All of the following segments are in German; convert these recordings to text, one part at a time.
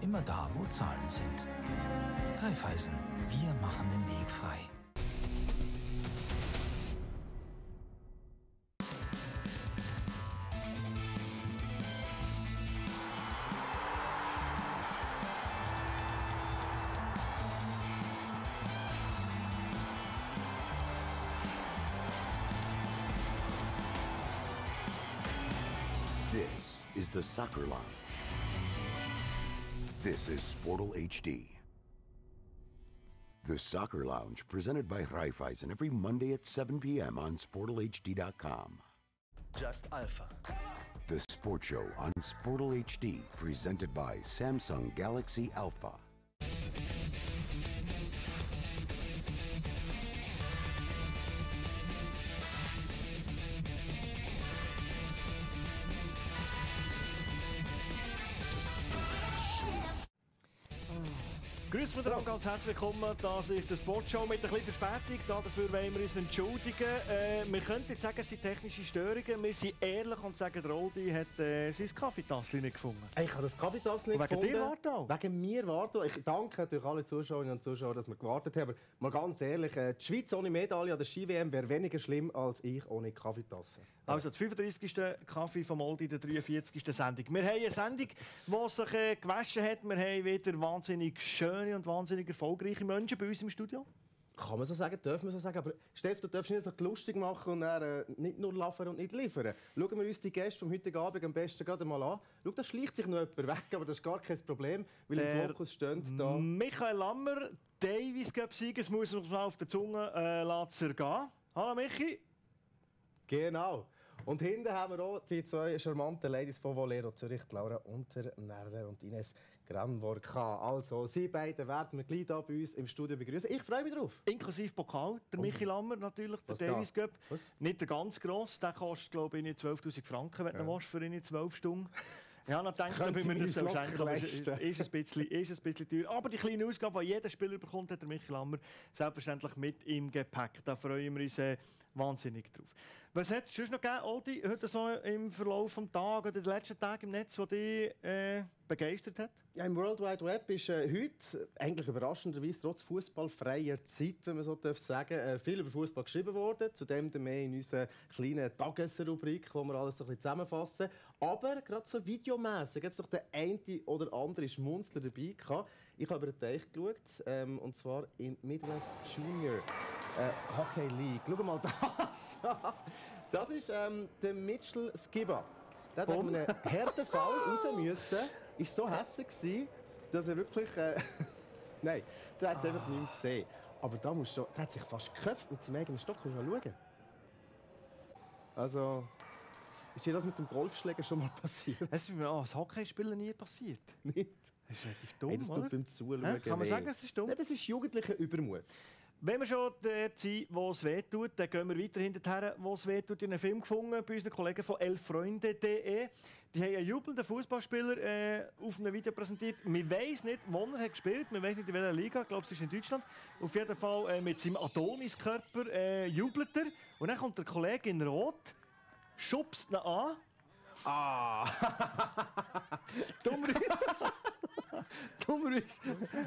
Immer da, wo Zahlen sind. Raiffeisen, wir machen den Weg frei. Soccer Lounge. This is Sportal HD. The Soccer Lounge, presented by Raiffeisen every Monday at 7 p.m. on SportalHD.com. Just Alpha. The Sport Show on Sportal HD, presented by Samsung Galaxy Alpha. Grüß miteinander, ganz herzlich willkommen. Das ist der Sportshow mit ein bisschen Verspätung. Dafür wollen wir uns entschuldigen. Äh, wir könnten jetzt sagen, es sind technische Störungen. Wir sind ehrlich und sagen, der Roldi hat äh, sein Kaffeetassel nicht gefunden. Ich habe das Kaffeetassel nicht Und wegen gefunden. dir auch? Wegen mir warten. Ich danke natürlich alle Zuschauerinnen und Zuschauer, dass wir gewartet haben. Aber mal ganz ehrlich, äh, die Schweiz ohne Medaille an der Ski-WM wäre weniger schlimm als ich ohne Kaffeetasse. Also, das 35. Kaffee vom Oldi, der 43. Sendung. Wir haben eine Sendung, die sich äh, gewaschen hat. Wir haben wieder wahnsinnig schöne und wahnsinnig erfolgreiche Menschen bei uns im Studio. Kann man so sagen, dürfen wir so sagen. Aber Steff, du darfst nicht so lustig machen und dann, äh, nicht nur liefern und nicht liefern. Schauen wir uns die Gäste vom heutigen Abend am besten gerade mal an. Schau, da schleicht sich noch jemand weg, aber das ist gar kein Problem, weil Der im Fokus steht da... Michael Lammer, Davis Cup das muss man auf der Zunge äh, lassen gehen. Hallo Michi. Genau. Und hinten haben wir auch die zwei charmanten Ladies von Volero Zürich, Laura Unternerler und Ines Granvorka. Also, sie beiden werden wir gleich hier bei uns im Studio begrüßen. Ich freue mich drauf. Inklusive Pokal, der Michi Lammer natürlich, der Davis da? Cup. Nicht der ganz gross, der kostet glaube ich 12'000 Franken, wenn du ja. für ihn 12 Stunden. Ja, dann ich, Könnte ob wir das ich so schenken, aber ist, ist, ein bisschen, ist ein bisschen teuer. Aber die kleine Ausgabe, die jeder Spieler bekommt, hat der Michi Lammer selbstverständlich mit im Gepäck. Da freuen wir uns äh, wahnsinnig drauf. Was hat es sonst noch gegeben, Aldi, heute so im Verlauf des Tages oder den letzten Tagen im Netz, der dich äh, begeistert hat? Ja, Im World Wide Web ist äh, heute, eigentlich überraschenderweise, trotz fußballfreier Zeit, wenn man so darf sagen, äh, viel über Fußball geschrieben worden. Zudem mehr in unserer kleinen Tagesrubrik, wo wir alles ein bisschen zusammenfassen. Aber gerade so videomässig es doch der eine oder andere Schmunzler dabei gehabt. Ich habe über den Teich geschaut, ähm, und zwar in Midwest Junior äh, Hockey League. Schau mal das an. Das ist ähm, der Mitchell Skibba. Der hat einem harten Fall raus müssen. Ist so hässlich dass er wirklich... Äh, Nein, der hat es einfach nicht mehr gesehen. Aber da muss schon... Der hat sich fast geköpft mit seinem eigenen Stock. Kannst du mal schauen? Also... Ist dir das mit dem Golfschläger schon mal passiert? Es ist mir als Hockeyspieler nie passiert. Nicht? Das ist relativ dumm, Hey, das oder? beim Zuschauen Hä? Kann man weh. sagen, es ist dumm? Ja, das ist jugendlicher Übermut. Wenn wir schon dort sind, wo es weh tut, dann gehen wir weiter hinterher, wo es weh tut. Ich einen Film gefunden bei unseren Kollegen von elfreunde.de. Die haben einen jubelnden Fußballspieler äh, auf einem Video präsentiert. Man weiß nicht, wo er hat gespielt hat. Man weiß nicht, in welcher Liga. Ich glaube, es ist in Deutschland. Auf jeden Fall äh, mit seinem Adoniskörper äh, jubelt er. Und dann kommt der Kollege in Rot, schubst ihn an. Ah! Dummerweise. Dummerweise.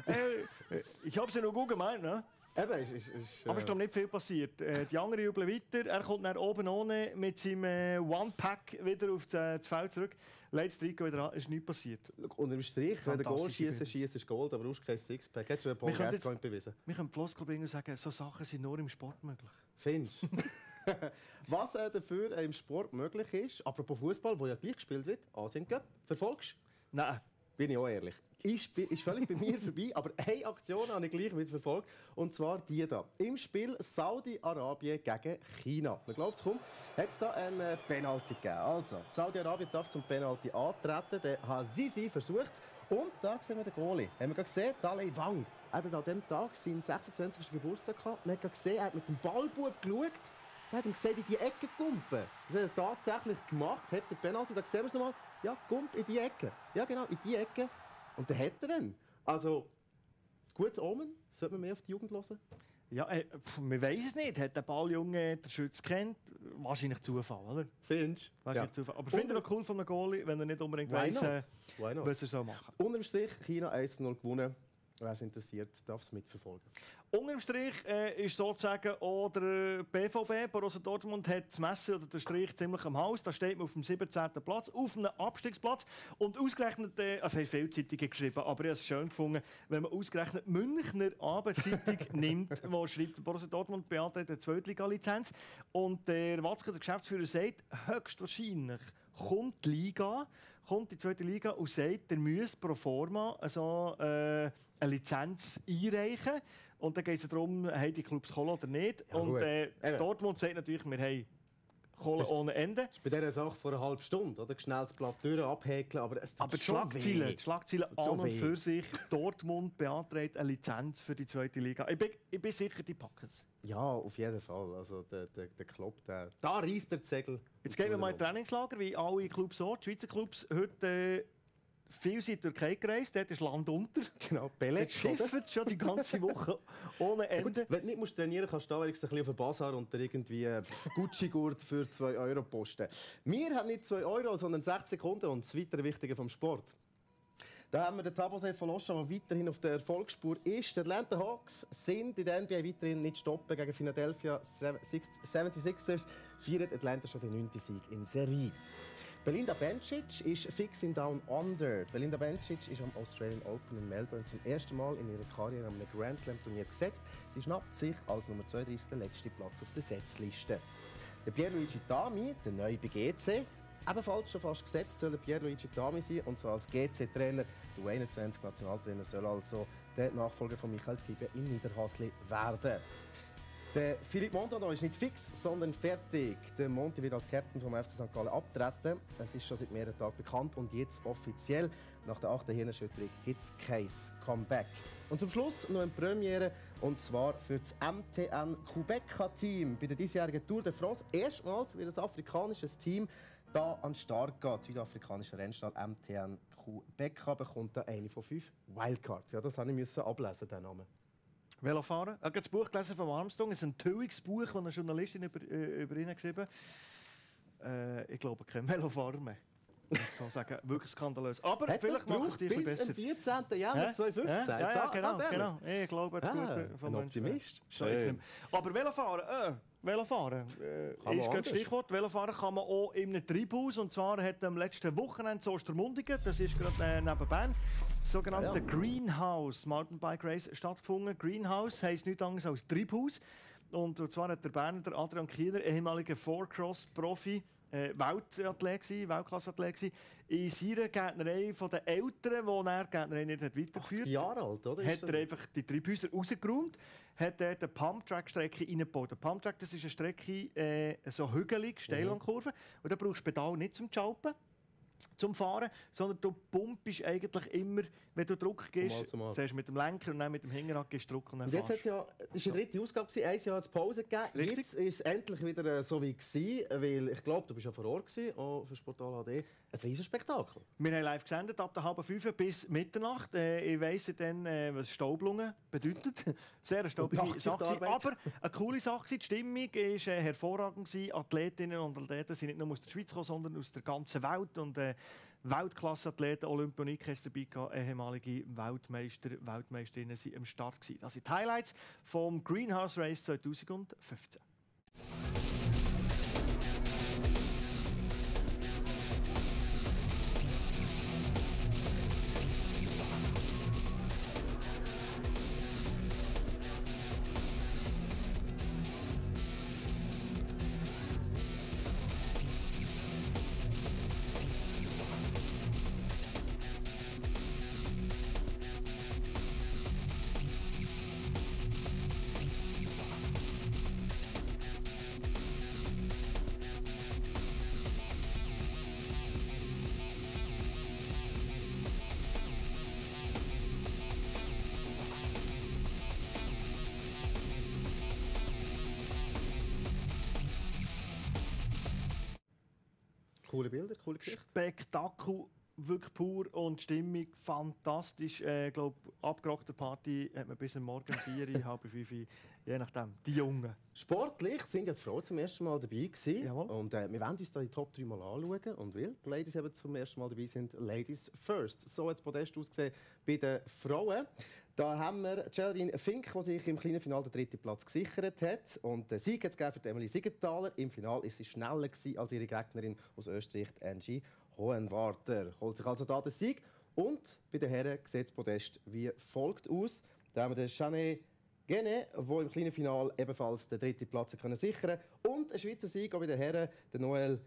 äh, ich habe es ja noch gut gemeint, ne? Eben, ist, ist, ist, Aber es ist doch nicht viel passiert. Äh, die anderen jubeln weiter. Er kommt nach oben ohne mit seinem äh, One-Pack wieder auf das, Feld zurück. Das Trikot wieder an. Es ist nichts passiert. Unter dem Strich, wenn der Goal schießt, schießt ist Gold, aber du hast kein Sixpack. Hättest du können Gascoigne jetzt- bewiesen? Wir können Floskel bringen und sagen, so Sachen sind nur im Sport möglich. Findest? Was äh, dafür äh, im Sport möglich ist, apropos Fußball, wo ja gleich gespielt wird, Asien Cup, verfolgst Nein. Bin ich auch ehrlich. Ist, ist völlig bei mir vorbei, aber eine Aktion habe ich gleich mitverfolgt. Und zwar die da. Im Spiel Saudi-Arabien gegen China. Man glaubt es kaum, hat es da einen Penalty gegeben. Also, Saudi-Arabien darf zum Penalty antreten. Der Hazizi versucht es. Und da sehen wir den Goalie. Haben wir gesehen? Dalai Wang. Er hat an diesem Tag seinen 26. Geburtstag gehabt. Man hat gesehen, er hat mit dem Ballbub geschaut. Der hat ihm gesagt, in die Ecke kumpen. Das hat er tatsächlich gemacht, hat den Penalty, da sehen wir es nochmal. Ja, kump in die Ecke. Ja, genau, in die Ecke. Und dann hat er ihn. Also, gutes Omen. Sollte man mehr auf die Jugend hören? Ja, äh, man weiß es nicht. Hat der Balljunge den Schütz kennt? Wahrscheinlich Zufall, oder? Findest du? Wahrscheinlich Zufall. Aber finde ich auch cool von einem Goalie, wenn er nicht unbedingt not? äh, was er soll machen Unterm Strich, China 1-0 gewonnen. Wer es interessiert, darf es mitverfolgen. Unterm Strich äh, ist sozusagen auch der BVB, Borussia Dortmund, hat das Messer oder den Strich ziemlich am Haus. Da steht man auf dem 17. Platz, auf einem Abstiegsplatz. Und ausgerechnet, äh, also haben viele Zeitungen geschrieben, aber ich habe es schön gefunden, wenn man ausgerechnet Münchner Abendzeitung nimmt, wo schreibt, Borussia Dortmund beantragt eine Zweitliga-Lizenz. Und der Watzke, der Geschäftsführer, sagt, höchstwahrscheinlich kommt die Liga, kommt die zweite Liga und sagt, der müsst pro forma also, äh, eine Lizenz einreichen. Und dann geht es darum, haben die Clubs Kohle oder nicht. Ja, und äh. Dortmund sagt natürlich, wir haben Kohle ohne Ende. Das ist bei dieser Sache vor einer halben Stunde, oder? Schnell das Blatt durch abhäkeln, aber es tut Aber die schon Schlagzeilen, weh. die Schlagzeilen an und weh. für sich, Dortmund beantragt eine Lizenz für die zweite Liga. Ich bin, ich bin sicher, die packen es. Ja, auf jeden Fall. Also der, der, der Klopp, der, da reißt der Segel. Jetzt gehen wir mal in Trainingslager, wie alle Clubs so. Die Schweizer Clubs heute äh, viel sind in die Türkei gereist, dort ist Land unter. Genau. Dort schiffen schon die ganze Woche ohne Ende. Wenn du nicht musst trainieren kannst du da wenigstens ein bisschen auf den Bazar und irgendwie äh, Gucci-Gurt für 2 Euro posten. Wir haben nicht 2 Euro, sondern 6 Sekunden und das weitere Wichtige vom Sport. Da haben wir den Tabose von Loscha, der weiterhin auf der Erfolgsspur ist. Die Atlanta Hawks sind in der NBA weiterhin nicht stoppen gegen Philadelphia 76ers. Feiert Atlanta schon den 9. Sieg in Serie. Belinda Bencic ist fix in Down Under. Belinda Bencic ist am Australian Open in Melbourne zum ersten Mal in ihrer Karriere an einem Grand Slam Turnier gesetzt. Sie schnappt sich als Nummer 32 den letzten Platz auf der Setzliste. Der Pierluigi Dami, der neue bei GC, ebenfalls schon fast gesetzt, soll der Pierluigi Dami sein, und zwar als GC-Trainer. Der U21-Nationaltrainer soll also der Nachfolger von Michael Skibe in Niederhasli werden. Der Philipp Montano ist nicht fix, sondern fertig. Der Monti wird als Captain vom FC St. Gallen abtreten. Es ist schon seit mehreren Tagen bekannt und jetzt offiziell. Nach der achten Hirnerschütterung gibt es kein Comeback. Und zum Schluss noch eine Premiere, und zwar für das MTN Quebeca-Team. Bei der diesjährigen Tour de France erstmals wird ein afrikanisches Team da an den Start. Die südafrikanische Rennstall MTN Quebeca bekommt da eine von fünf Wildcards. Ja, das musste ich ablesen, den Namen. Velofahren. Ich habe das Buch gelesen von Armstrong. Es ist ein Enthüllungsbuch, das eine Journalistin über, äh, über ihn geschrieben. Äh, ich glaube, kein Velofahrer mehr. Ich soll sagen, wirklich skandalös. Aber Hat vielleicht machen es ein bis bisschen am besser. 14. Januar Hä? 2015? Ja, ja, ja, genau, genau. Ich glaube, das Ah, Gute von ein Menschen. Optimist. Schön. nicht mehr. Aber Velofahren, äh, Velofahren äh, ist anders. Stichwort. Velofahren kann man auch in einem Treibhaus. Und zwar hat am letzten Wochenende zu Ostermundigen, das ist gerade äh, neben Bern, das sogenannte Ah, ja. Greenhouse Mountainbike Race stattgefunden. Greenhouse heisst nichts anderes als Treibhaus. Und zwar hat der Berner der Adrian Kieler, ehemaliger Four-Cross-Profi, äh, Weltathlet gsi, Weltklasse-Athlet in seiner Gärtnerei von den Eltern, wo er die Gärtnerei nicht hat 80 weitergeführt Jahre alt, oder? hat Ist er das- einfach die drei Häuser rausgeräumt, hat dort eine Pumptrack-Strecke reingebaut. Eine Pumptrack das ist eine Strecke äh, so hügelig, steil Mhm. an Kurven. Und da brauchst du Pedal nicht zum Schalten, zum Fahren, sondern du pumpst eigentlich immer, wenn du Druck gibst, Mal. zuerst mit dem Lenker und dann mit dem Hinterrad gibst du Druck und dann Und jetzt fährst es ja, das war die dritte Ausgabe, ein Jahr hat es Pause gegeben. Richtig. Jetzt ist es endlich wieder äh, so wie gewesen, weil ich glaube, du bist ja vor Ort gewesen, auch für Sportal HD. Ein riesen Spektakel. Wir haben live gesendet, ab der halben fünf bis Mitternacht. Äh, ich weiss dann, äh, was Staublungen bedeutet. Sehr eine staubige Sache. Aber eine coole Sache. Die Stimmung war äh, hervorragend. gewesen. Athletinnen und Athleten sind nicht nur aus der Schweiz gekommen, sondern aus der ganzen Welt. Und äh, Weltklasse-Athleten, Olympionike ist dabei gehabt, ehemalige Weltmeister, Weltmeisterinnen waren am Start. Gewesen. Das sind die Highlights vom Greenhouse Race 2015. Coole Bilder, coole Geschichte. Spektakel wirklich pur und Stimmung fantastisch. Ich äh, glaube, abgerockte Party hat man bis am Morgen 4, halb 5, je nachdem. Die Jungen. Sportlich sind ja die Frauen zum ersten Mal dabei gewesen. Jawohl. Und äh, wir werden uns da die Top 3 mal anschauen. Und weil die Ladies eben zum ersten Mal dabei sind, Ladies first. So hat das Podest ausgesehen bei den Frauen. Da haben wir Geraldine Fink, die sich im kleinen Finale den dritten Platz gesichert hat. Und der Sieg hat es für Emily Siegenthaler. Im Finale ist sie schneller als ihre Gegnerin aus Österreich, Angie Hohenwarter. Holt sich also da den Sieg. Und bei den Herren sieht das Podest wie folgt aus. Da haben wir den Chanet Gene, der im kleinen Finale ebenfalls den dritten Platz sichern Und ein Schweizer Sieg auch bei den Herren. Der Noel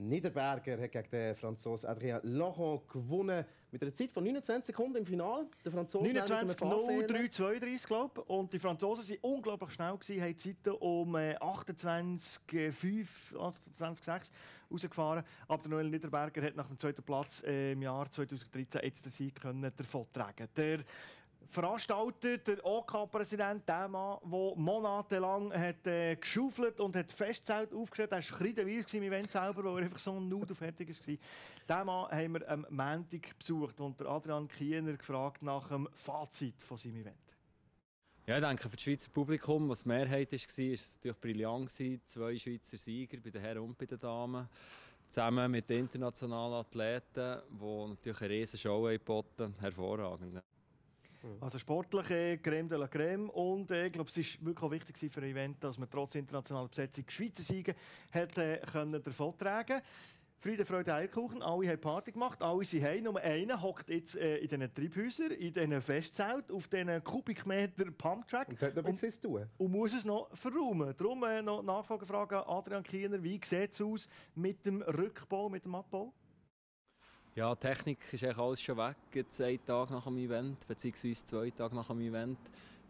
Niederberger hat gegen den Franzosen Adrien Laurent gewonnen. Mit einer Zeit von 29 Sekunden im Finale. Der Franzose 29 03 32 glaube ich. Und die Franzosen waren unglaublich schnell, gewesen, haben die Zeiten um äh, 28 5, 28 6 rausgefahren. Aber der Noel Niederberger hat nach dem zweiten Platz äh, im Jahr 2013 jetzt den Sieg können davontragen. Der Veranstalter, der OK-Präsident, der Mann, der monatelang hat, äh, geschaufelt und hat Festzelt aufgestellt, er war kreidenweise im Event selber, weil er einfach so nude fertig war. Diesen Mann haben wir am Montag besucht und Adrian Kiener gefragt nach dem Fazit von seinem Event. Ja, ich denke, für das Schweizer Publikum, was die Mehrheit war, war es natürlich brillant. Zwei Schweizer Sieger bei den Herren und bei den Damen. Zusammen mit internationalen Athleten, die natürlich eine riesige Show geboten Hervorragend. Also sportliche Creme de la Creme und äh, ich glaube, es ist wirklich auch wichtig für ein Event, dass man trotz internationaler Besetzung Schweizer Siege hat, äh, können davon tragen Friede, Freude, Eierkuchen, alle haben Party gemacht, alle sind heim. Nur einer hockt jetzt äh, in diesen Treibhäusern, in diesen Festzelt, auf diesen Kubikmeter Pumptrack Und hat noch bisschen zu tun. und muss es noch verräumen. Darum äh, noch Nachfolgefrage an Adrian Kiener, wie sieht es aus mit dem Rückbau, mit dem Abbau? Ja, Technik ist eigentlich alles schon weg, jetzt einen Tag nach dem Event, beziehungsweise zwei Tage nach dem Event.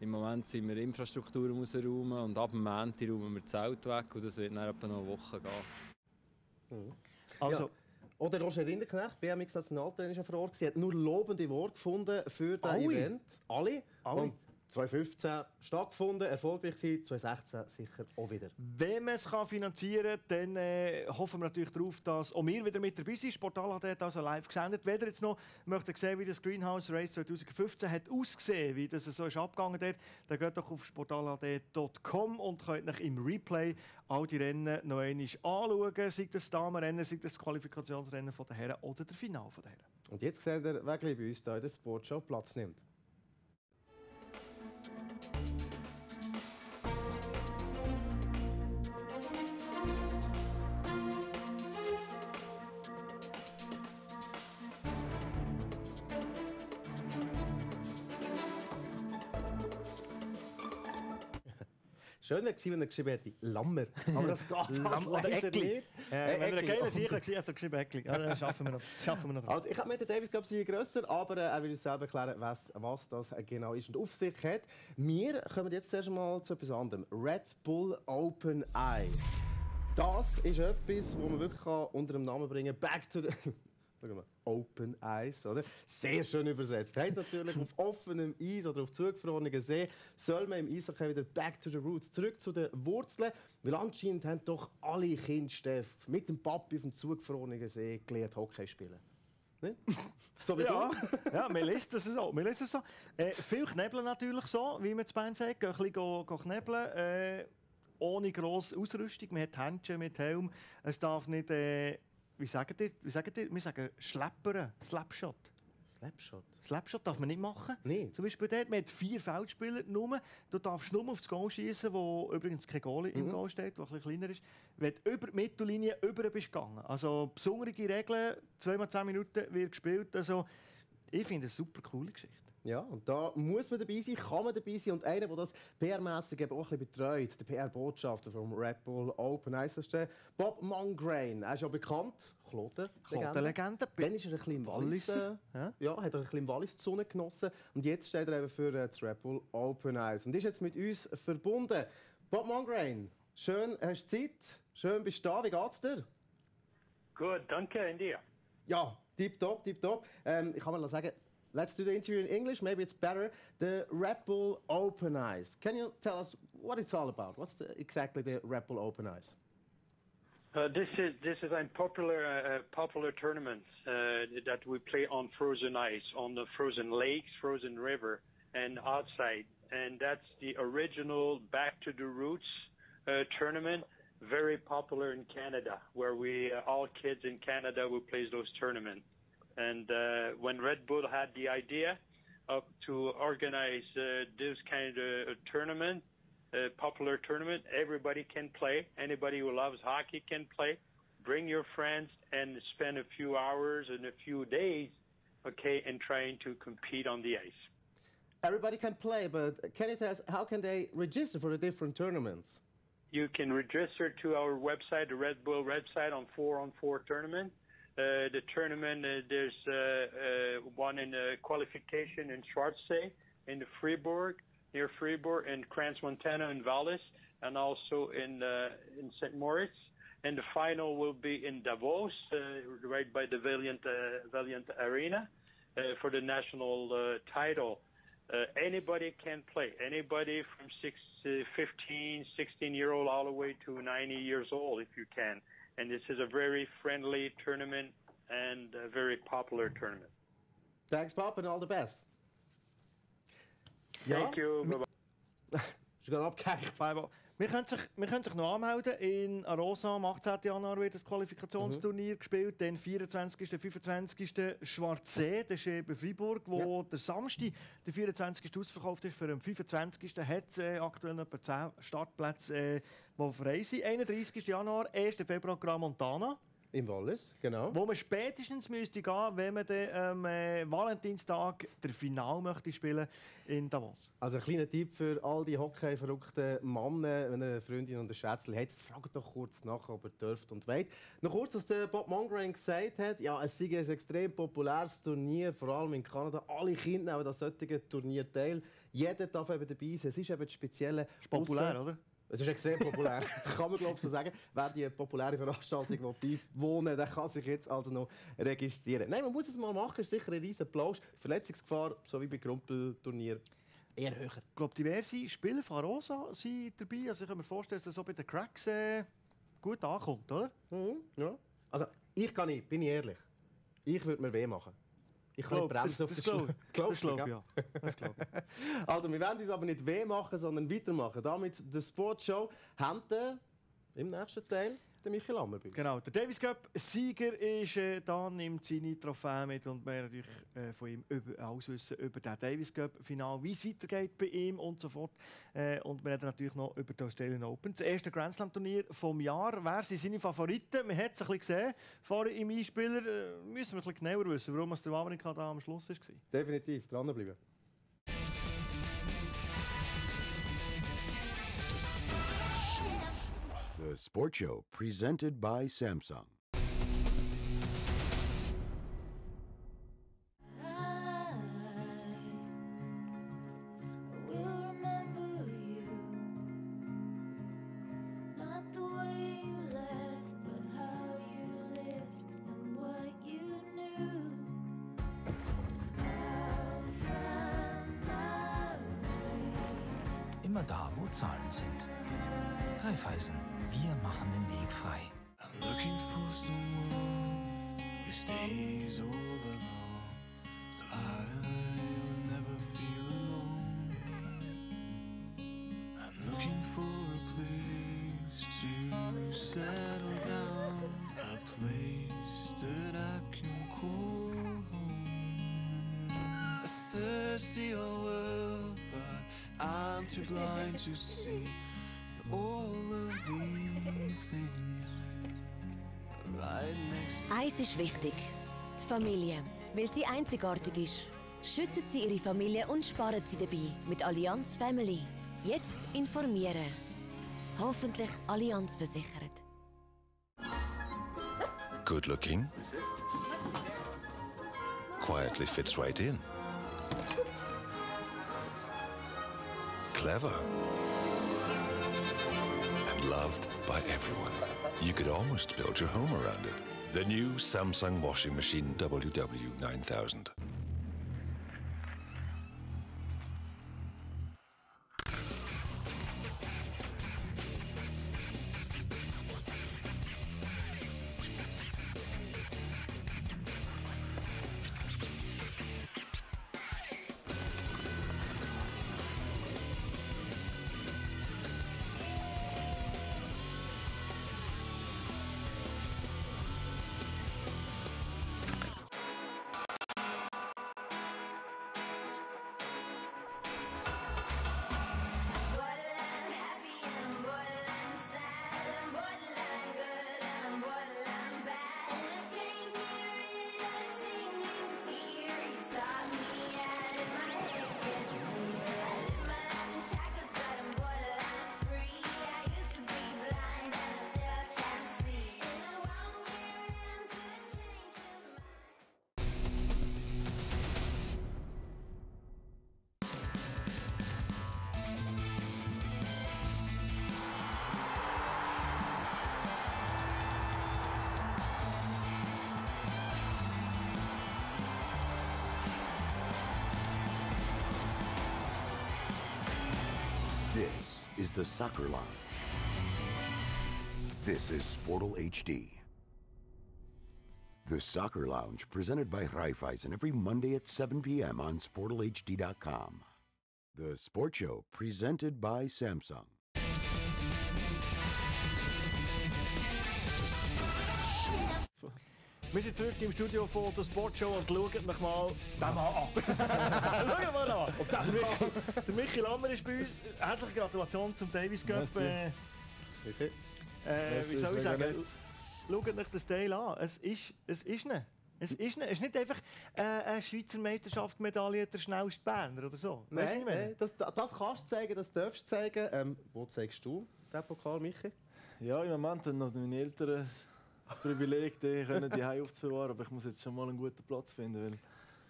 Im Moment sind wir Infrastruktur rausräumen und ab dem Montag räumen wir das Zelt weg und das wird dann etwa noch eine Woche gehen. Also, Ja. Oder Roger Rinderknecht, BMX Nationaltrainer, ist ja vor Ort. Sie hat nur lobende Worte gefunden für das? Event. Alle. Alle. Und 2015 stattgefunden, erfolgreich gewesen, 2016 sicher auch wieder. Wenn man es kann finanzieren kann, dann äh, hoffen wir natürlich darauf, dass auch wir wieder mit dabei sind. Sportal hat dort also live gesendet. Wenn ihr jetzt noch möchtet sehen, wie das Greenhouse Race 2015 hat ausgesehen, wie das so ist abgegangen dort, dann geht doch auf sportalhd.com und könnt euch im Replay all die Rennen noch einmal anschauen. Sei das Damenrennen, sei das Qualifikationsrennen von der Herren oder der Final von der Herren. Und jetzt seht ihr, wer bei uns hier in der Sportshow Platz nimmt. Schön wäre gewesen, wenn er geschrieben hätte, Lammer. Aber das geht halt Lamm- oder leider Eckli. nicht. Äh, Äh, wenn er Eckli. geile Sicher gesehen hat, er geschrieben Eckli. Ja, das schaffen wir noch. Das schaffen wir noch. Also ich habe mit Davis glaube ich grösser, aber äh, er will uns selber erklären, was, was das genau ist und auf sich hat. Wir kommen jetzt zuerst mal zu etwas anderem. Red Bull Open Eyes. Das ist etwas, wo man wirklich kann unter dem Namen bringen Back to the Schauen wir, Open Eyes, oder? Sehr schön übersetzt. Heißt natürlich auf offenem Eis oder auf zugefrorenen See soll man im Eishockey wieder back to the roots, zurück zu den Wurzeln, weil anscheinend haben doch alle Kinder Steff mit dem Papi auf dem zugefrorenen See gelernt Hockey spielen. Ne? So wie Ja, du. ja, wir lesen es so. Wir lesen es so. Äh, viel knebeln natürlich so, wie man zu Bern sagt. Gehen ein bisschen go, go knebeln. Äh, ohne grosse Ausrüstung. Man hat Händchen mit Helm. Es darf nicht, äh, wie sagt ihr, wie sagt ihr? Wir sagen Schleppern, Slapshot. Slapshot. Slapshot darf man nicht machen. Nicht? Zum Beispiel dort, man hat vier Feldspieler nur. Du darfst nur auf das Goal schießen, wo übrigens kein Goal im Goal steht, der etwas kleiner ist. Wenn du über die Mittellinie über bist gegangen. Also besondere Regeln, zweimal zehn Minuten wird gespielt. Also, ich finde es eine super coole Geschichte. Ja, und da muss man dabei sein, kann man dabei sein. Und einer, der das PR-mässig eben auch ein bisschen betreut, der PR-Botschafter vom Red Bull Open der Bob Mongrain. Er ist ja bekannt, Kloten. Legende. Dann ist er ein bisschen im Wallis. Walliser, ja. ja. hat er ein bisschen im Wallis die Sonne genossen. Und jetzt steht er eben für äh, das Red Bull Open Ice. Und ist jetzt mit uns verbunden. Bob Mongrain, schön hast du Zeit. Schön bist du da. Wie geht's dir? Gut, danke in dir. Ja, tipptopp, tipptopp. Ähm, ich kann mal sagen, let's do the interview in English. Maybe it's better. The Red Bull Open Eyes. Can you tell us what it's all about? What's the, exactly the Red Bull Open Eyes? Uh, this is this is a popular uh, popular tournament uh, that we play on frozen ice, on the frozen lakes, frozen river, and outside. And that's the original Back to the Roots uh, tournament, very popular in Canada, where we uh, all kids in Canada will play those tournaments. And uh, when Red Bull had the idea of to organize uh, this kind of tournament, uh, popular tournament. Everybody can play. Anybody who loves hockey can play. Bring your friends and spend a few hours and a few days, okay, in trying to compete on the ice. Everybody can play, but can you tell us how can they register for the different tournaments? You can register to our website, the Red Bull website, on four on four tournament. Uh, the tournament, uh, there's uh, uh, one in uh, qualification in Schwarzsee, in the Fribourg, near Fribourg, in Crans Montana in Vallis, and also in in St. Moritz. And the final will be in Davos, right by the Valiant Valiant Arena, for the national title. Anybody can play. Anybody from six, uh, 15, 16 year old all the way to 90 years old, if you can and this is a very friendly tournament and a very popular tournament. Thanks, Bob, and all the best. Thank ja, you. Bye-bye. Je gagne 4. Wir können, sich, wir können sich noch anmelden. In Arosa am 18. Januar wird das Qualifikationsturnier gespielt. Dann 24. 25. Schwarzsee, das ist eben Freiburg, wo der Samstag, der 24. ausverkauft ist. Für den 25. hat es äh, aktuell noch etwa 10 Startplätze, äh, die frei sind. 31. Januar, 1. Februar Gran Montana. Im Wallis, genau. Wo man spätestens müsste gehen, wenn man den am äh, Valentinstag der Final möchte spielen in Davos. Also ein kleiner Tipp für all die Hockey-verrückten Männer, wenn ihr eine Freundin und ein Schätzchen habt, fragt doch kurz nach, ob ihr dürft und wollt. Noch kurz, was der Bob Mongrain gesagt hat. Ja, es sei ein extrem populäres Turnier, vor allem in Kanada. Alle Kinder nehmen an solchen Turnier teil. Jeder darf eben dabei sein. Es ist eben das spezielle... Populär, Ausser- oder? Es ist extrem populär, kann man glaube ich so sagen. Wer die populäre Veranstaltung will beiwohnen der kann sich jetzt also noch registrieren. Nein, man muss es mal machen, ist sicher ein riesen Plausch. Verletzungsgefahr, so wie bei Grumpelturnier, eher höher. Ich glaube, diverse Spieler von Rosa sind dabei. Also ich kann mir vorstellen, dass das so bei den Cracks äh, gut ankommt, oder? Mhm, ja. Also, ich kann nicht, bin ich ehrlich. Ich würde mir weh machen. Ich kann Glaub, bremsen das- auf das der glaub- Glaubst glaube gell? ja. Das glaub. Also, wir werden uns aber nicht weh machen, sondern weitermachen. Damit der Sportshow äh, im nächsten Teil den Michael Ammer bei uns. Genau, der Davis Cup Sieger ist äh, da, nimmt seine Trophäe mit und wir natürlich äh, von ihm über, alles wissen über den Davis Cup Final, wie es weitergeht bei ihm und so fort. Äh, und wir reden natürlich noch über die Australian Open, das erste Grand Slam Turnier vom Jahr. Wer sind seine Favoriten? Man hat es ein bisschen gesehen. Vorher im Einspieler äh, müssen wir ein bisschen genauer wissen, warum es der Wawrinka da am Schluss war. Definitiv, dranbleiben. The Sports Show, presented by Samsung. Weil sie einzigartig ist, schützen Sie Ihre Familie und sparen Sie dabei mit Allianz Family. Jetzt informieren. Hoffentlich Allianz versichert. Good looking. Quietly fits right in. Clever. And loved by everyone. You could almost build your home around it. The new Samsung washing machine WW9000. Is the Soccer Lounge. This is Sportal HD. The Soccer Lounge, presented by Raiffeisen every Monday at 7 p.m. on SportalHD.com. The Sport Show, presented by Samsung. Wir sind zurück im Studio von der Sportshow und schauen noch mal den Mann an. schauen wir an. Der Michi, der Michi Lammer ist bei uns. Herzliche Gratulation zum Davis Cup. Merci. Äh, äh, Merci, wie soll ich sagen? Schaut euch das Teil an. Es ist, es ist ne. Es ist, ne. es ist nicht einfach äh, eine Schweizer Meisterschaftsmedaille der schnellste Berner oder so. Weißt du, was Nein, nein das, das kannst du zeigen, das darfst du zeigen. Ähm, wo zeigst du den Pokal, Michi? Ja, im Moment haben noch meine Eltern das Privileg, die können die Hause aufzubewahren, aber ich muss jetzt schon mal einen guten Platz finden. Weil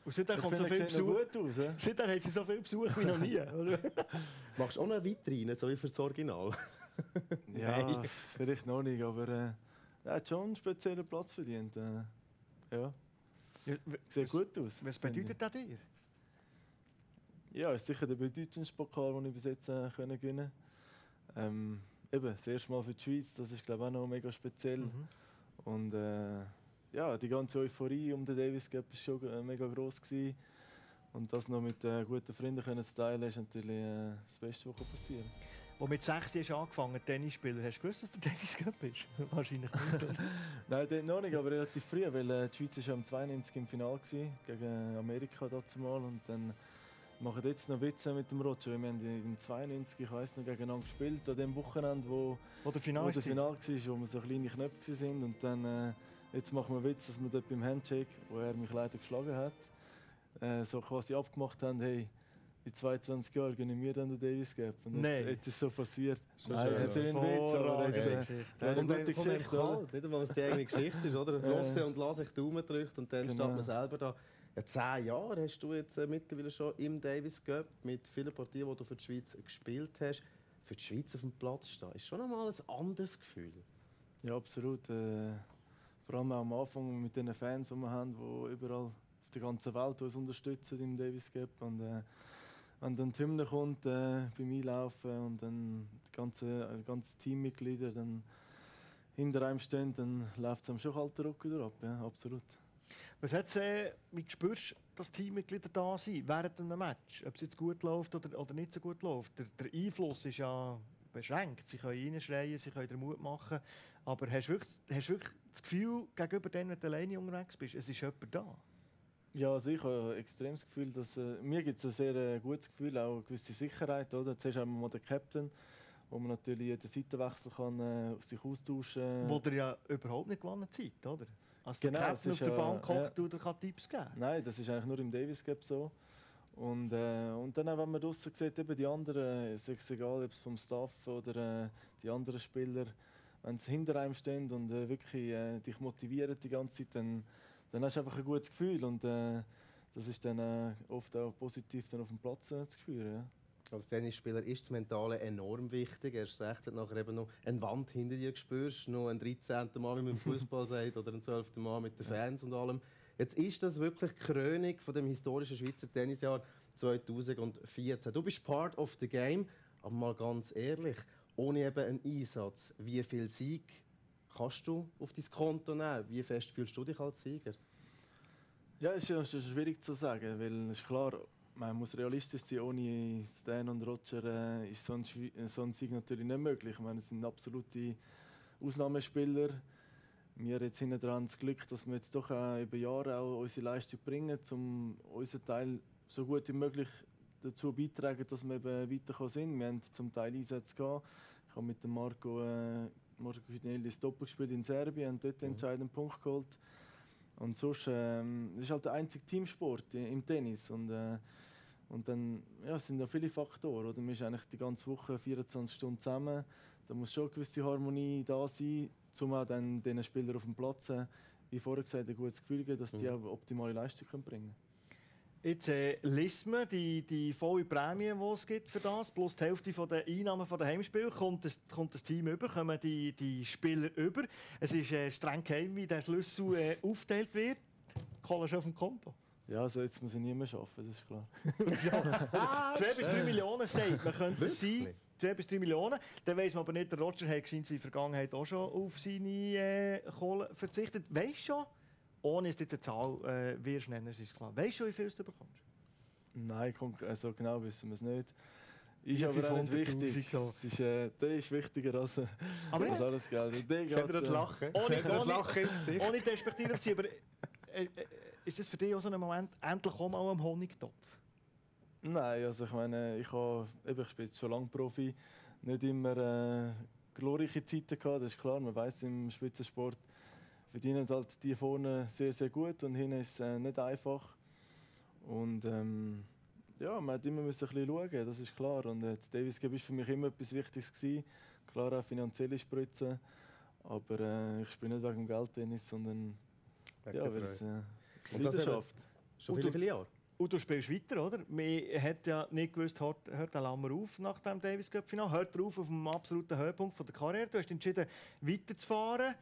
Und seitdem ich kommt so viel Besuch. gut aus. He? Seitdem haben sie so viel Besuch wie noch nie. oder? Machst du auch noch eine Vitrine, so wie für das Original? Ja, Nein. vielleicht noch nicht, aber äh, er hat schon einen speziellen Platz verdient. Äh, ja. Sieht gut aus. Was bedeutet das dir? Ja, ist sicher der bedeutendste Pokal, den ich bis jetzt äh, können gewinnen ähm, Eben, das erste Mal für die Schweiz, das ist glaube ich auch noch mega speziell. Mhm. Und äh, ja, die ganze Euphorie um den Davis Cup war schon äh, mega groß gewesen. Und das noch mit äh, guten Freunden können zu teilen, ist natürlich äh, das Beste, was kann passieren Wo mit 6 hast du angefangen, Tennisspieler, hast du gewusst, dass der Davis Cup ist? Wahrscheinlich nicht. Nein, dort noch nicht, aber relativ früh, weil äh, die Schweiz war ja im 92 im Finale gewesen, gegen Amerika dazu mal und dann machen jetzt noch Witze mit dem Roger. Wir haben im 92, ich weiss noch, gegeneinander gespielt, an dem Wochenende, wo, Wo der Finale wo das war. Finale war, wo wir so kleine Knöpfe sind und dann äh, jetzt machen wir Witz, dass wir dort beim Handshake, wo er mich leider geschlagen hat, äh, so quasi abgemacht haben, hey, in 22 Jahren gewinnen wir dann den Davis Cup. Und jetzt, Nein. jetzt ist es so passiert. Nein, es ist schön. natürlich ein Witz, aber jetzt, äh, Hervorragende Geschichte. eine Kommt gute Geschichte, oder? kalt, Nicht einmal, was die eigene Geschichte ist, oder? Ja. Hören und lassen sich Daumen drückt und dann Genau. steht man selber da. Ja, zehn Jahre hast du jetzt äh, mittlerweile schon im Davis Cup mit vielen Partien, die du für die Schweiz gespielt hast. Für die Schweiz auf dem Platz stehen, ist schon einmal ein anderes Gefühl. Ja, absolut. Äh, vor allem auch am Anfang mit den Fans, die wir haben, die überall auf der ganzen Welt uns unterstützen im Davis Cup. Und, äh, wenn dann die Hymne kommt äh, beim Einlaufen und dann die ganzen äh, ganze Teammitglieder dann hinter einem stehen, dann läuft es einem schon kalter Rücken ab. Ja, absolut. Was hat's, äh, wie spürst du, dass Teammitglieder da sind während einem Match? Ob es jetzt gut läuft oder, oder nicht so gut läuft. Der, der Einfluss ist ja beschränkt. Sie können reinschreien, sie können dir Mut machen. Aber hast du wirklich, hast wirklich das Gefühl, gegenüber denen, wenn du alleine unterwegs bist, es ist jemand da? Ja, also ich habe ein extremes Gefühl, dass äh, mir gibt es ein sehr äh, gutes Gefühl, auch eine gewisse Sicherheit. Oder? Zuerst haben wir mal den Captain, wo man natürlich jeden Seitenwechsel kann, äh, sich austauschen Wo der ja überhaupt nicht gewonnen Zeit, oder? Also Genau, der es Captain auf der Bank hockt ja. und der kann Tipps geben. Nein, das ist eigentlich nur im Davis Cup so. Und, äh, und dann, auch, wenn man draussen sieht, eben die anderen, es ist egal, ob es vom Staff oder äh, die anderen Spieler, wenn sie hinter einem stehen und äh, wirklich äh, dich motivieren die ganze Zeit, dann, dann hast du einfach ein gutes Gefühl. Und äh, das ist dann äh, oft auch positiv dann auf dem Platz äh, zu spüren. Ja. Als Tennisspieler ist das Mentale enorm wichtig. Erst recht, wenn nachher eben noch eine Wand hinter dir spürst, noch ein 13. Mal, wie man im Fußball sagt, oder ein 12. Mal mit den Fans und allem. Jetzt ist das wirklich die Krönung von dem historischen Schweizer Tennisjahr 2014. Du bist part of the game, aber mal ganz ehrlich, ohne eben einen Einsatz, wie viel Sieg kannst du auf dein Konto nehmen? Wie fest fühlst du dich als Sieger? Ja, es ist, ja- es ist schwierig zu sagen, weil es ist klar, man muss realistisch sein, ohne Stan und Roger äh, ist so ein, äh, so ein Sieg natürlich nicht möglich. Ich meine, es sind absolute Ausnahmespieler. Wir jetzt hinten dran das Glück, dass wir jetzt doch auch über Jahre auch unsere Leistung bringen, um unseren Teil so gut wie möglich dazu beitragen, dass wir eben weitergekommen sind. Wir haben zum Teil Einsätze gehabt. Ich habe mit dem Marco, äh, Marco Quinelli das Doppel gespielt in Serbien und dort den entscheidenden Punkt geholt. Und sonst, ähm, das ist halt der einzige Teamsport i- im Tennis. Und, äh, und dann ja, es sind ja viele Faktoren. Oder? Man ist eigentlich die ganze Woche 24 Stunden zusammen. Da muss schon eine gewisse Harmonie da sein, um auch dann den Spielern auf dem Platz, wie vorher gesagt, ein gutes Gefühl geben, dass die auch optimale Leistung können bringen können. Jetzt äh, liest man die, die volle Prämie, die es gibt für das, plus die Hälfte von der Einnahmen der Heimspiel, kommt das, kommt das Team über, kommen die, die Spieler über. Es ist äh, streng geheim, wie der Schlüssel äh, aufgeteilt wird. Kohle schon auf dem Konto. Ja, also jetzt muss ich nie mehr arbeiten, das ist klar. Zwei bis drei Millionen sagt man, könnte es sein. 2 bis 3 Millionen. Dann weiss man aber nicht, der Roger hat in seiner Vergangenheit auch schon auf seine äh, Kohle verzichtet. Weißt du schon, ohne dass du jetzt eine Zahl äh, wirst nennen, ist klar. Weißt du schon, wie viel du bekommst? Nein, also genau wissen wir es nicht. Ist Ja, aber auch nicht 500'000 wichtig. so. Es ist, äh, der ist wichtiger als, äh, Aber als alles Geld. Seht ihr das äh, Lachen? Ohne, das ohne, Lachen im Gesicht? ohne despektierlich zu sein, aber äh, äh, ist das für dich auch so ein Moment, endlich auch mal am Honigtopf? Nein, also ich meine, ich, habe, eben, ich bin jetzt schon lange Profi, nicht immer äh, glorreiche Zeiten gehabt, das ist klar. Man weiß im Spitzensport verdienen halt die vorne sehr, sehr gut und hinten ist es äh, nicht einfach. Und ähm, ja, man hat immer müssen ein bisschen schauen, das ist klar. Und äh, das Davis Cup war für mich immer etwas Wichtiges. Gewesen. Klar auch finanzielle Spritzen, aber äh, ich spiele nicht wegen dem Geldtennis, sondern Wegen ja, der weil es äh, Und Leidenschaft. Schon viele, du- viele Jahre. Und du spielst weiter, oder? Man hat ja nicht gewusst, hört, hört der Lammer auf nach dem Davis Cup Final. Hört er auf auf dem absoluten Höhepunkt von der Karriere. Du hast entschieden, weiterzufahren,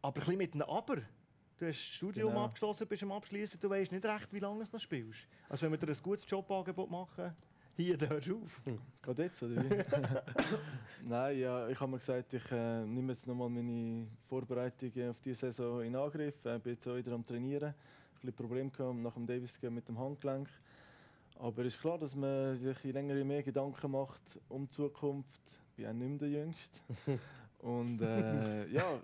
aber ein bisschen mit einem Aber. Du hast das Studium Genau. abgeschlossen, bist am Abschließen, du weißt nicht recht, wie lange du noch spielst. Also wenn wir dir ein gutes Jobangebot machen, hier, dann hörst du auf. Geht jetzt, oder wie? Nein, ja, ich habe mir gesagt, ich äh, nehme jetzt nochmal meine Vorbereitungen auf diese Saison in Angriff. Ich äh, bin jetzt auch wieder am Trainieren. Ein bisschen Problem gehabt nach dem Davis Cup mit dem Handgelenk. Aber es ist klar, dass man sich länger mehr Gedanken macht um die Zukunft. Ich bin auch nicht mehr der Jüngste. Und äh, ja,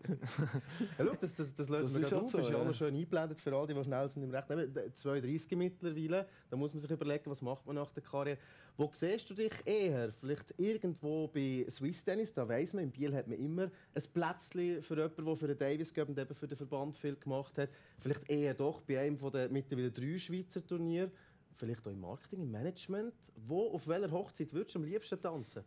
schau, das, das, das lösen Das wir gerade halt auf. so, ist ja auch noch schön eingeblendet für alle, die schnell sind im Recht. Eben, der 32 mittlerweile, da muss man sich überlegen, was macht man nach der Karriere. Wo siehst du dich eher? Vielleicht irgendwo bei Swiss Tennis, da weiss man, in Biel hat man immer ein Plätzchen für jemanden, der für den Davis Cup und eben für den Verband viel gemacht hat. Vielleicht eher doch bei einem den mittlerweile drei Schweizer Turnieren. Vielleicht auch im Marketing, im Management. Wo, auf welcher Hochzeit würdest du am liebsten tanzen?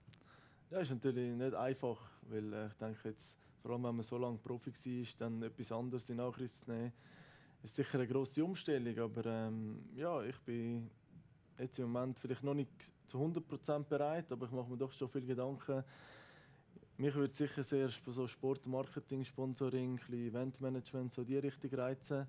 Ja, ist natürlich nicht einfach, weil äh, ich denke jetzt, vor allem wenn man so lange Profi war, dann etwas anderes in Angriff zu nehmen, ist sicher eine grosse Umstellung. Aber ähm, ja, ich bin jetzt im Moment vielleicht noch nicht zu 100% bereit, aber ich mache mir doch schon viele Gedanken. Mich würde sicher sehr so Sport, Marketing, Sponsoring, ein bisschen Eventmanagement, so die Richtung reizen.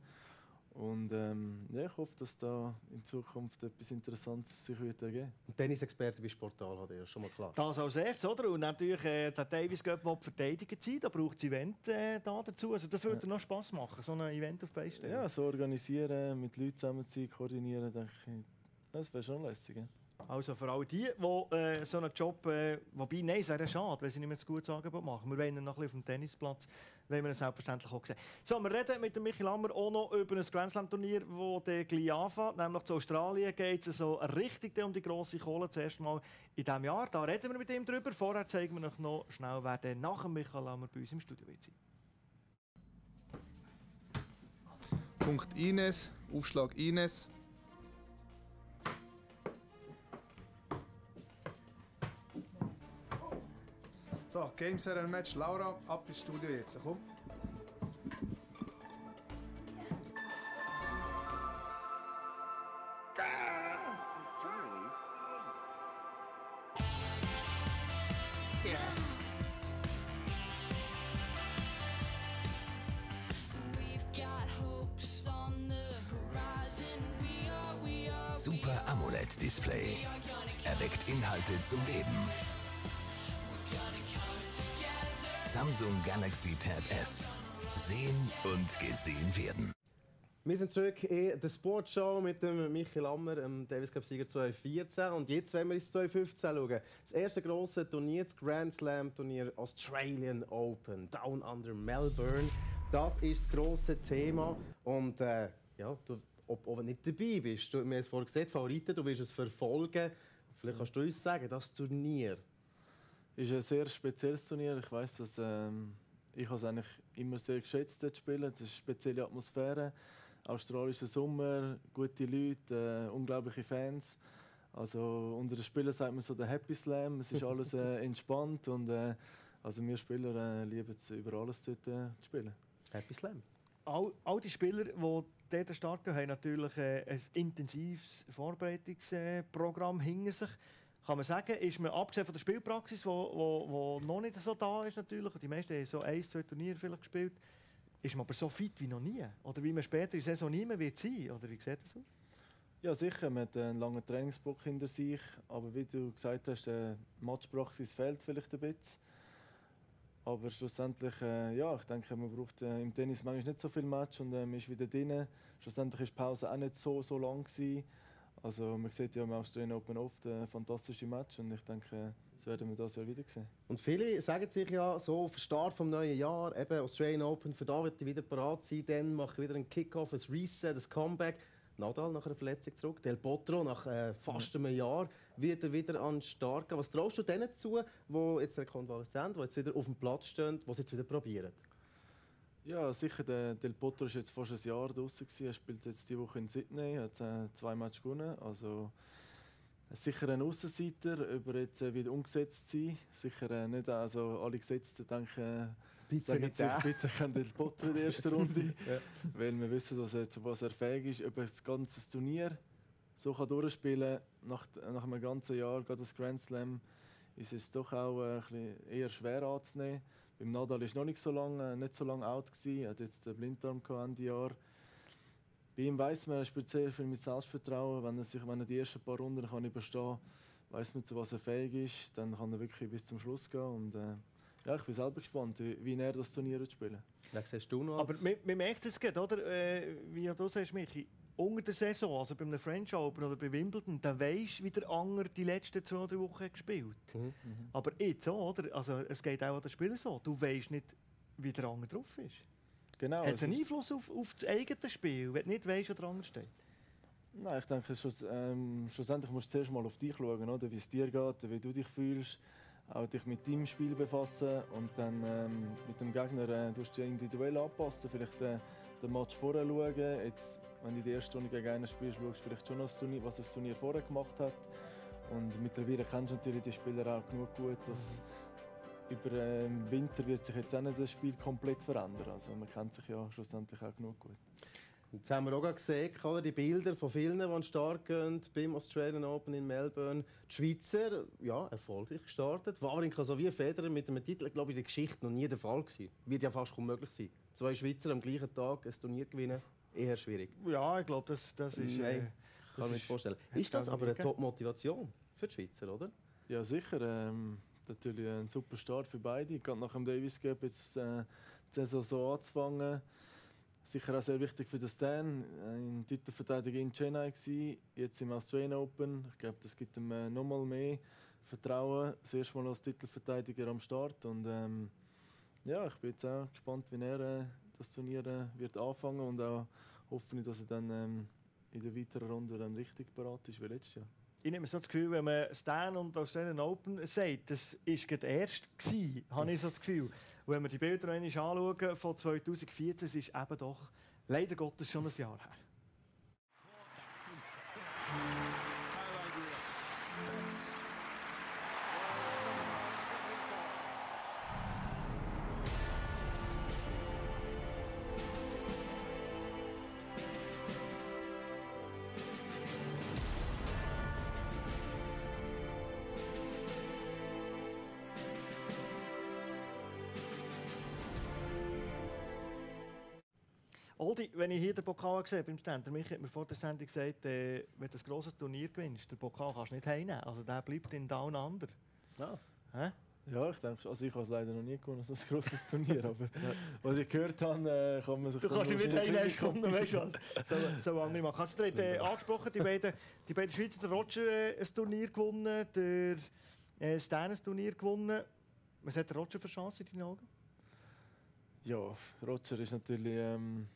Und ähm, ja, ich hoffe, dass da in Zukunft etwas Interessantes sich wird ergeben. Ein Tennisexperte bei Sportal hat er schon mal klar. Das als erstes, oder? Und natürlich äh, der Davis Cup, der verteidigt sein, da braucht es Event äh, da dazu. Also das würde noch Spass machen, so ein Event auf die Beine stellen. Ja, so organisieren, mit Leuten zusammen zu sein, koordinieren, denke ich, das wäre schon lässig. Ja. Also für all die, die äh, so einen Job, äh, wobei, nein, es wäre schade, wenn sie nicht mehr ein gutes Angebot machen. Wir wollen ihn noch ein bisschen auf dem Tennisplatz, wollen wir ihn selbstverständlich auch sehen. So, wir reden mit dem Michi Lammer auch noch über ein Grand Slam Turnier, das der gleich anfängt, nämlich zu Australien geht es so richtig um die grosse Kohle, das erste Mal in diesem Jahr. Da reden wir mit ihm drüber. Vorher zeigen wir euch noch schnell, wer denn nach dem Michael Lammer bei uns im Studio wird sein. Punkt Ines, Aufschlag Ines. So, Game Serial Match. Laura, ab ins Studio jetzt. Komm. Super AMOLED Display. Erweckt Inhalte zum Leben. Galaxy Tab S. Sehen und gesehen werden. Wir sind zurück in der Sportshow mit dem Michi Lammer, dem Davis Cup Sieger 2014. Und jetzt wollen wir ins 2015 schauen. Das erste grosse Turnier, das Grand Slam Turnier Australian Open, Down Under Melbourne. Das ist das grosse Thema. Und äh, ja, du, ob, ob du nicht dabei bist, du, wir haben es vorhin gesehen, Favoriten, du wirst es verfolgen. Vielleicht kannst du uns sagen, das Turnier. ist ein sehr spezielles Turnier. Ich weiß, dass ähm, ich es eigentlich immer sehr geschätzt dort spielen. Es ist eine spezielle Atmosphäre, australischer Sommer, gute Leute, äh, unglaubliche Fans. Also unter den Spielern sagt man so der Happy Slam. Es ist alles äh, entspannt und äh, also wir Spieler äh, lieben es über alles dort äh, zu spielen. Happy Slam. all, all die Spieler, die dort starten, haben natürlich äh, ein intensives Vorbereitungsprogramm hinter sich. Kann man sagen, ist man abgesehen von der Spielpraxis, wo, wo, wo noch nicht so da ist natürlich, die meisten haben so ein, zwei Turniere vielleicht gespielt, ist man aber so fit wie noch nie? Oder wie man später in der Saison nie mehr wird sein? Oder wie sieht das aus? Ja, sicher. Man hat einen langen Trainingsblock hinter sich. Aber wie du gesagt hast, die Matchpraxis fehlt vielleicht ein bisschen. Aber schlussendlich, äh, ja, ich denke, man braucht äh, im Tennis manchmal nicht so viel Match und äh, man ist wieder drin. Schlussendlich war die Pause auch nicht so, so lang. Gewesen. Also man sieht ja im Australian Open oft äh, fantastische Match und ich denke, das werden wir das Jahr wieder sehen. Und viele sagen sich ja so, den Start des neuen Jahr, eben Australian Open, für da wird wieder parat sein, dann mache ich wieder einen Kickoff, ein Reset, ein Comeback. Nadal nach einer Verletzung zurück, Del Potro nach äh, fast einem Jahr wird er wieder an den Start gehen. Was traust du denen zu, die jetzt rekonvaleszent, die jetzt wieder auf dem Platz stehen, die es jetzt wieder probieren? Ja, sicher. Der Del Potro ist jetzt fast ein Jahr draußen. Er spielt jetzt die Woche in Sydney, hat äh, zwei Matches gewonnen. Also sicher ein Außenseiter, ob er jetzt äh, wieder umgesetzt sein. Sicher äh, nicht. Also alle Gesetzten denken, Bitte sagen sich, der. bitte kein Del Potro in der ersten Runde, Ja. weil wir wissen, dass er, zu was er fähig ist. Ob er das ganze Turnier so kann durchspielen nach, nach einem ganzen Jahr, gerade das Grand Slam, ist es doch auch äh, ein bisschen eher schwer anzunehmen. Beim Nadal ist noch nicht so lange, äh, nicht so lange out gewesen. Er hat jetzt den Blinddarm gehabt Ende Jahr. Bei ihm weiß man, er spielt sehr viel mit Selbstvertrauen. Wenn er sich, wenn er die ersten paar Runden kann überstehen, weiß man, zu was er fähig ist. Dann kann er wirklich bis zum Schluss gehen. Und, äh, ja, ich bin selber gespannt, wie, wie er das Turnier wird spielen. Was siehst du noch? Aber man, man merkt es gerade, oder? Äh, wie du sagst, Michi, unter der Saison, also bei einem French Open oder bei Wimbledon, dann weisst du, wie der Anger die letzten zwei, drei Wochen hat gespielt Aber jetzt auch, oder? Also, es geht auch an den Spielern so. Du weißt nicht, wie der Anger drauf ist. Genau, Hat es einen Einfluss auf, auf das eigene Spiel, wenn du nicht weißt, wo der Anger steht? Nein, ich denke, schluss, ähm, schlussendlich musst du zuerst mal auf dich schauen, oder? wie es dir geht, wie du dich fühlst, auch dich mit deinem Spiel befassen und dann ähm, mit dem Gegner äh, du dich individuell anpassen, vielleicht äh, den Match vorher schauen. Jetzt, wenn du in der ersten Runde gegen einen spielst, schaust du vielleicht schon noch das Turnier, was das Turnier vorher gemacht hat. Und mittlerweile kennst du natürlich die Spieler auch genug gut, dass über den Winter wird sich jetzt auch nicht das Spiel komplett verändern. Also man kennt sich ja schlussendlich auch genug gut. Jetzt haben wir auch gesehen, die Bilder von vielen, die Start gehen beim Australian Open in Melbourne. Die Schweizer, ja, erfolgreich gestartet. Wawrinka sowie Federer mit einem Titel, glaube ich, in der Geschichte noch nie der Fall gewesen. Wird ja fast unmöglich sein. Zwei Schweizer am gleichen Tag ein Turnier gewinnen, eher schwierig. Ja, ich glaube, das, das ist... Nein, äh, kann das ich mir nicht vorstellen. Ist das aber eine. Top-Motivation für die Schweizer, oder? Ja, sicher. Ähm, natürlich ein super Start für beide. Gerade nach dem Davis Cup jetzt äh, die Saison so anzufangen. Sicher auch sehr wichtig für den Stan. Äh, In Titelverteidiger in Chennai gsi, jetzt im Australian Open. Ich glaube, das gibt ihm äh, nochmal mehr Vertrauen. Das erste Mal als Titelverteidiger am Start. Und ähm, ja, ich bin jetzt auch gespannt, wie er äh, das Turnier äh, wird anfangen und auch hoffe ich, dass er dann ähm, in der weiteren Runde dann richtig bereit ist wie letztes Jahr. Ich nehme so das Gefühl, wenn man Stan und Australian Open sagt, das war gerade erst, gewesen, habe ich so das Gefühl. Wenn wir die Bilder anschauen von 2014, es ist eben doch leider Gottes schon ein Jahr her. Oldi, wenn ich hier den Pokal habe beim Stand, der Michi hat mir vor der Sendung gesagt, äh, wenn du ein grosses Turnier gewinnst, den Pokal kannst du nicht heimnehmen. Also der bleibt in Down Under. Ja. Hä? Ja, ich denke, also ich habe es leider noch nie gewonnen, so ein grosses Turnier, aber was ich gehört habe, äh, kann man sich Du kannst nicht Kommen, weißt du was? So, so andere machen. Also, ihr habt äh, angesprochen, die beiden, die beiden Schweizer, der Roger äh, ein Turnier gewonnen, der äh, Stan ein Turnier gewonnen. Was hat der Roger für Chancen in deinen Augen? Ja, Roger ist natürlich ähm,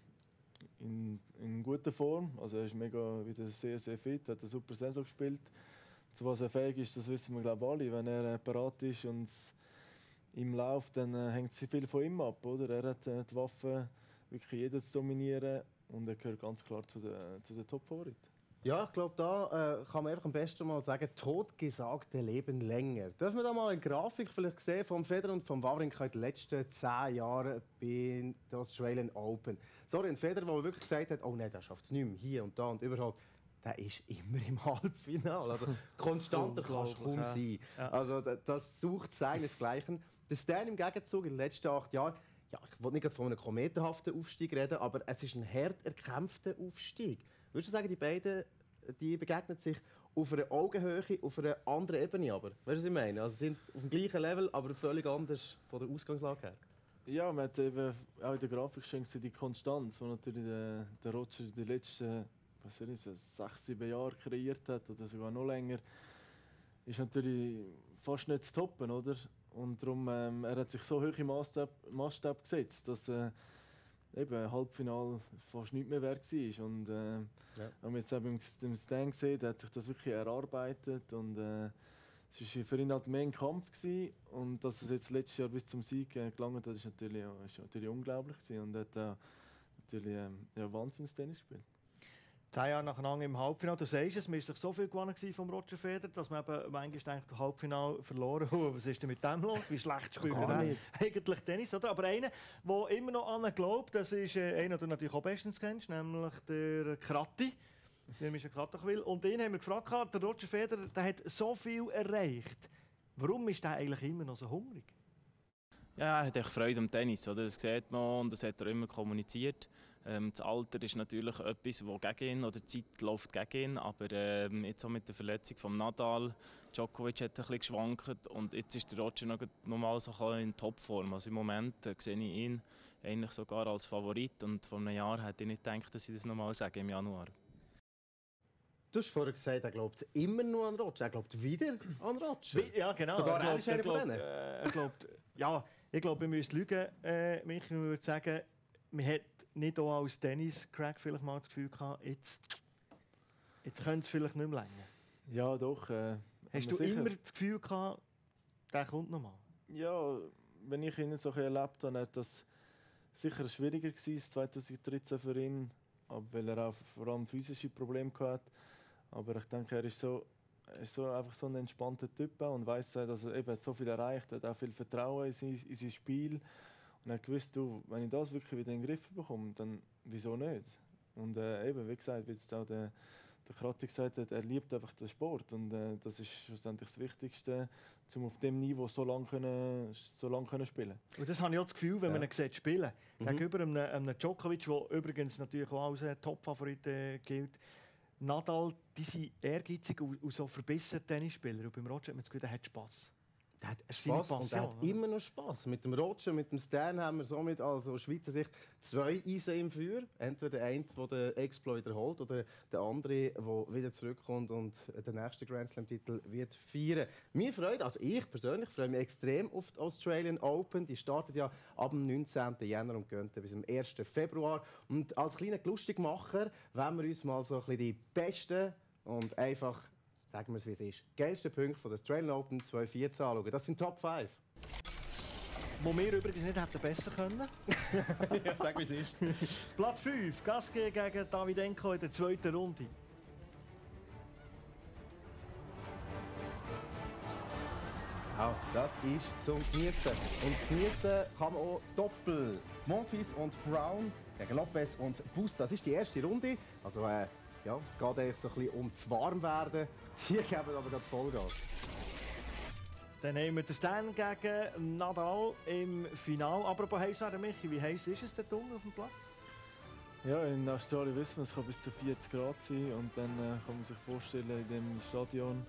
in, in guter Form. Also er ist mega wieder sehr, sehr fit, hat eine super Saison gespielt. Zu was er fähig ist, das wissen wir glaube alle. Wenn er äh, parat ist und es ihm läuft, dann äh, hängt sehr viel von ihm ab. Oder? Er hat äh, die Waffe, wirklich jeden zu dominieren und er gehört ganz klar zu den, zu den Top-Favoriten. Ja, ich glaube, da äh, kann man einfach am besten mal sagen, totgesagte leben länger. Dürfen wir da mal eine Grafik vielleicht sehen vom Federer und vom Wawrinka in den letzten zehn Jahren bei der Australian Open? Sorry, ein Federer, der wirklich gesagt hat, oh nein, der schafft es nicht mehr, hier und da und überhaupt. Der ist immer im Halbfinale. Also konstanter kannst du kaum Unglaublich, sein. ja. Also da- das sucht seinesgleichen. Der Stan im Gegenzug in den letzten acht Jahren, ja, ich will nicht von einem kometenhaften Aufstieg reden, aber es ist ein hart erkämpfter Aufstieg. Würdest du sagen, die beiden die begegnen sich auf einer Augenhöhe, auf einer anderen Ebene aber. Weißt du, was ich meine? Also sie sind auf dem gleichen Level, aber völlig anders von der Ausgangslage her. Ja, man hat eben auch in der Grafik schon gesehen, die Konstanz, die natürlich der, der Roger die letzten was soll ich sagen, sechs, sieben Jahre kreiert hat, oder sogar noch länger, ist natürlich fast nicht zu toppen, oder? Und darum, ähm, er hat sich so hoch im Maßstab, Maßstab gesetzt, dass äh, eben Halbfinal fast nicht mehr wert war. Und äh, Ja. wenn man jetzt auch beim, beim Stan gesehen, der hat sich das wirklich erarbeitet und äh, es war für ihn halt mehr ein Kampf gewesen. und dass es jetzt letztes Jahr bis zum Sieg äh, gelangt hat, ist natürlich, ist natürlich unglaublich gewesen. und er hat auch natürlich ähm, ja, Wahnsinns-Tennis gespielt. Zehn Jahre nacheinander im Halbfinale. Du sagst es, man war so viel gewonnen vom Roger Federer, dass man eben manchmal denkt, das Halbfinale verloren. Oh, was ist denn mit dem los? Wie schlecht spielt er eigentlich Tennis? Oder? Aber einer, der immer noch an glaubt, das ist äh, einer, den du natürlich auch bestens kennst, nämlich der Kratti. Der Michel Kratachwil. Und ihn haben wir gefragt, der Roger Federer der hat so viel erreicht. Warum ist er eigentlich immer noch so hungrig? Ja, er hat echt Freude am Tennis, oder? das sieht man und das hat er immer kommuniziert. Ähm, das Alter ist natürlich etwas, das gegen ihn, oder die Zeit läuft gegen ihn, aber ähm, jetzt auch mit der Verletzung von Nadal, Djokovic hat ein bisschen geschwankt und jetzt ist der Roger noch, noch mal so in Topform. Also im Moment äh, sehe ich ihn eigentlich sogar als Favorit und vor einem Jahr hätte ich nicht gedacht, dass ich das noch mal sage im Januar. Du hast vorher gesagt, er glaubt immer nur an Roger. Er glaubt wieder an Roger. Ja, genau. Sogar er er ist einer glaubt, von er denen. glaubt, äh, er glaubt, ja, ich glaube, wir müssen lügen, äh, Michi. Man würde sagen, man hat nicht auch als Tennis-Crack vielleicht mal das Gefühl gehabt, jetzt, jetzt könnte es vielleicht nicht mehr länger. Ja, doch. Äh, Hast du sicher. immer das Gefühl gehabt, der kommt noch mal? Ja, wenn ich ihn so erlebt habe, hat das sicher schwieriger gewesen, 2013 für ihn, weil er auch vor allem physische Probleme hatte. Aber ich denke, er ist so, er ist so einfach so ein entspannter Typ und weiß, dass er eben so viel erreicht hat, auch viel Vertrauen in sein, in sein Spiel. Und er gewusst, du, wenn ich das wirklich wieder in den Griff bekomme, dann wieso nicht? Und äh, eben, wie gesagt, wie jetzt auch der, der Kratti gesagt hat, er liebt einfach den Sport und äh, das ist schlussendlich das Wichtigste, um auf dem Niveau so lange können, so lang können spielen. Und das habe ich auch das Gefühl, wenn man ihn sieht spielen. Mhm. Gegenüber einem, einem Djokovic, der übrigens natürlich auch als äh, Top-Favorit äh, gilt. Nadal, die sind ehrgeizig und, und so verbissene Tennisspieler. Und beim Roger hat man das Gefühl, der hat Spass. Der hat Spass und er Passion, hat immer noch Spass. Mit dem Roger, mit dem Stan haben wir somit also aus Schweizer Sicht zwei Eisen im Feuer. Entweder der eine, der den Exploit wiederholt, oder der andere, der wieder zurückkommt und den nächsten Grand Slam-Titel wird feiern. Mir freut, also ich persönlich freue mich extrem auf die Australian Open. Die startet ja ab dem 19. Jänner und dann bis zum 1. Februar. Und als kleiner Lustigmacher wollen wir uns mal so ein bisschen die besten und einfach sagen wir es wie es ist. Geilste Punkte von der Australian Open 2014 anschauen. Das sind Top 5. Wo wir übrigens nicht hätten besser können. ja, sag wie es ist. Platz 5, Gasquet gegen Davidenko in der zweiten Runde. Ja, das ist zum Genießen. Und genießen kann man auch doppel. Monfils und Brown gegen Lopez und Busta. Das ist die erste Runde. Also, äh, ja, es geht eigentlich so ein bisschen um das Warmwerden. Die geben aber gerade Vollgas. Dann haben wir den Stan gegen Nadal im Finale. Apropos heiß werden, Michi, wie heiß ist es dort unten auf dem Platz? Ja, in Australien wissen wir, es kann bis zu 40 Grad sein und dann äh, kann man sich vorstellen, in dem Stadion,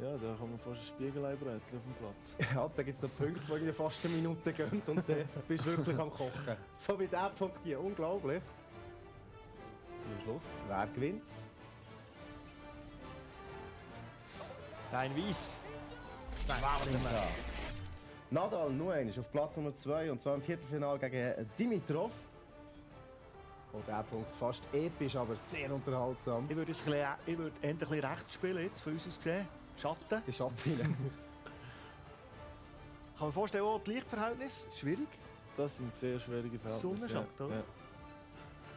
ja, da kann man fast ein Spiegeleibrötchen auf dem Platz. Ja, da gibt es noch Punkte, die fast eine Minute gehen und dann bist du wirklich am Kochen. So wie der Punkt hier, unglaublich. Und am Schluss, wer gewinnt? Dein Weiss. Wawrinka. Nadal nur einmal auf Platz Nummer 2 und zwar im Viertelfinale gegen Dimitrov. Und der Punkt fast episch, aber sehr unterhaltsam. Ich würde, es ein bisschen, ich würde bisschen rechts spielen, jetzt von uns aus gesehen. Schatten. Die Schatten. Kann man vorstellen, auch das Lichtverhältnis, schwierig. Das sind sehr schwierige Verhältnisse. Sonnenschatten, oder? Ja.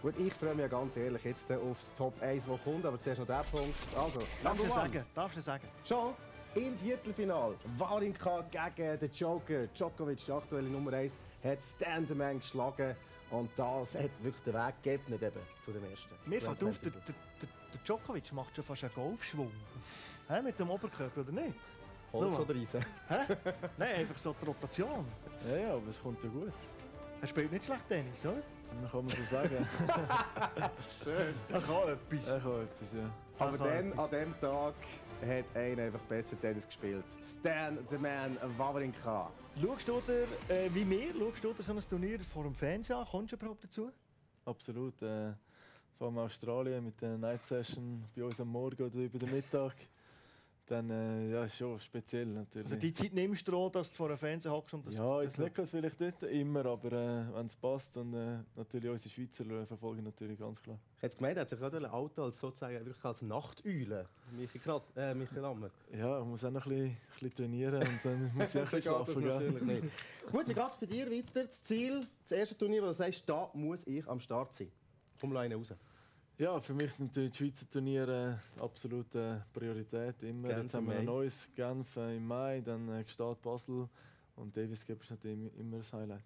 Gut, ich freue mich ja ganz ehrlich jetzt aufs Top 1, das kommt, aber zuerst noch der Punkt. Also, Darfst du sagen? Darfst du sagen? Schon im Viertelfinal. Wawrinka gegen den Joker. Djokovic, der aktuelle Nummer 1, hat Stan the Man geschlagen. Und das hat wirklich den Weg geebnet eben zu dem ersten. Mir fällt auf, der, der, der, Djokovic macht schon fast einen Golfschwung. Hä, mit dem Oberkörper, oder nicht? Holz oder Eisen? Hä? Nein, einfach so die Rotation. Ja, ja, aber es kommt ja gut. Er spielt nicht schlecht Tennis, oder? Man kann man so sagen. Schön. Er kann etwas. Er kann etwas, ja. Aber dann, etwas. an dem Tag, hat einer einfach besser Tennis gespielt. Stan, the man, Wawrinka. Schaust du dir, äh, wie wir, schaust du dir so ein Turnier vor dem Fernsehen an? Kommst du überhaupt dazu? Absolut. Äh, vor allem Australien mit der Night Session bei uns am Morgen oder über den Mittag. Dann äh, ja, ist schon speziell natürlich. Also die Zeit nimmst du auch, dass du vor dem Fernsehen hockst und das... ja, das jetzt nicht gerade vielleicht nicht immer, aber äh, wenn es passt, dann äh, natürlich unsere Schweizer äh, verfolgen natürlich ganz klar. Ich hätte gemeint, er hat sich gerade ein Auto als sozusagen wirklich als Nachteule. Michael, Krat, äh, Michael Ammer. Ja, ich muss auch noch ein bisschen, ein bisschen trainieren und dann muss ich auch ein bisschen das schlafen. natürlich nicht. Gut, wie geht es bei dir weiter? Das Ziel, das erste Turnier, wo du sagst, da muss ich am Start sein. Komm alleine raus. Ja, für mich sind natürlich die Schweizer Turniere absolute Priorität. Immer. Genf Jetzt haben wir ein neues Genf äh, im Mai, dann äh, Gstaad Basel und Davis Cup ist natürlich immer das Highlight.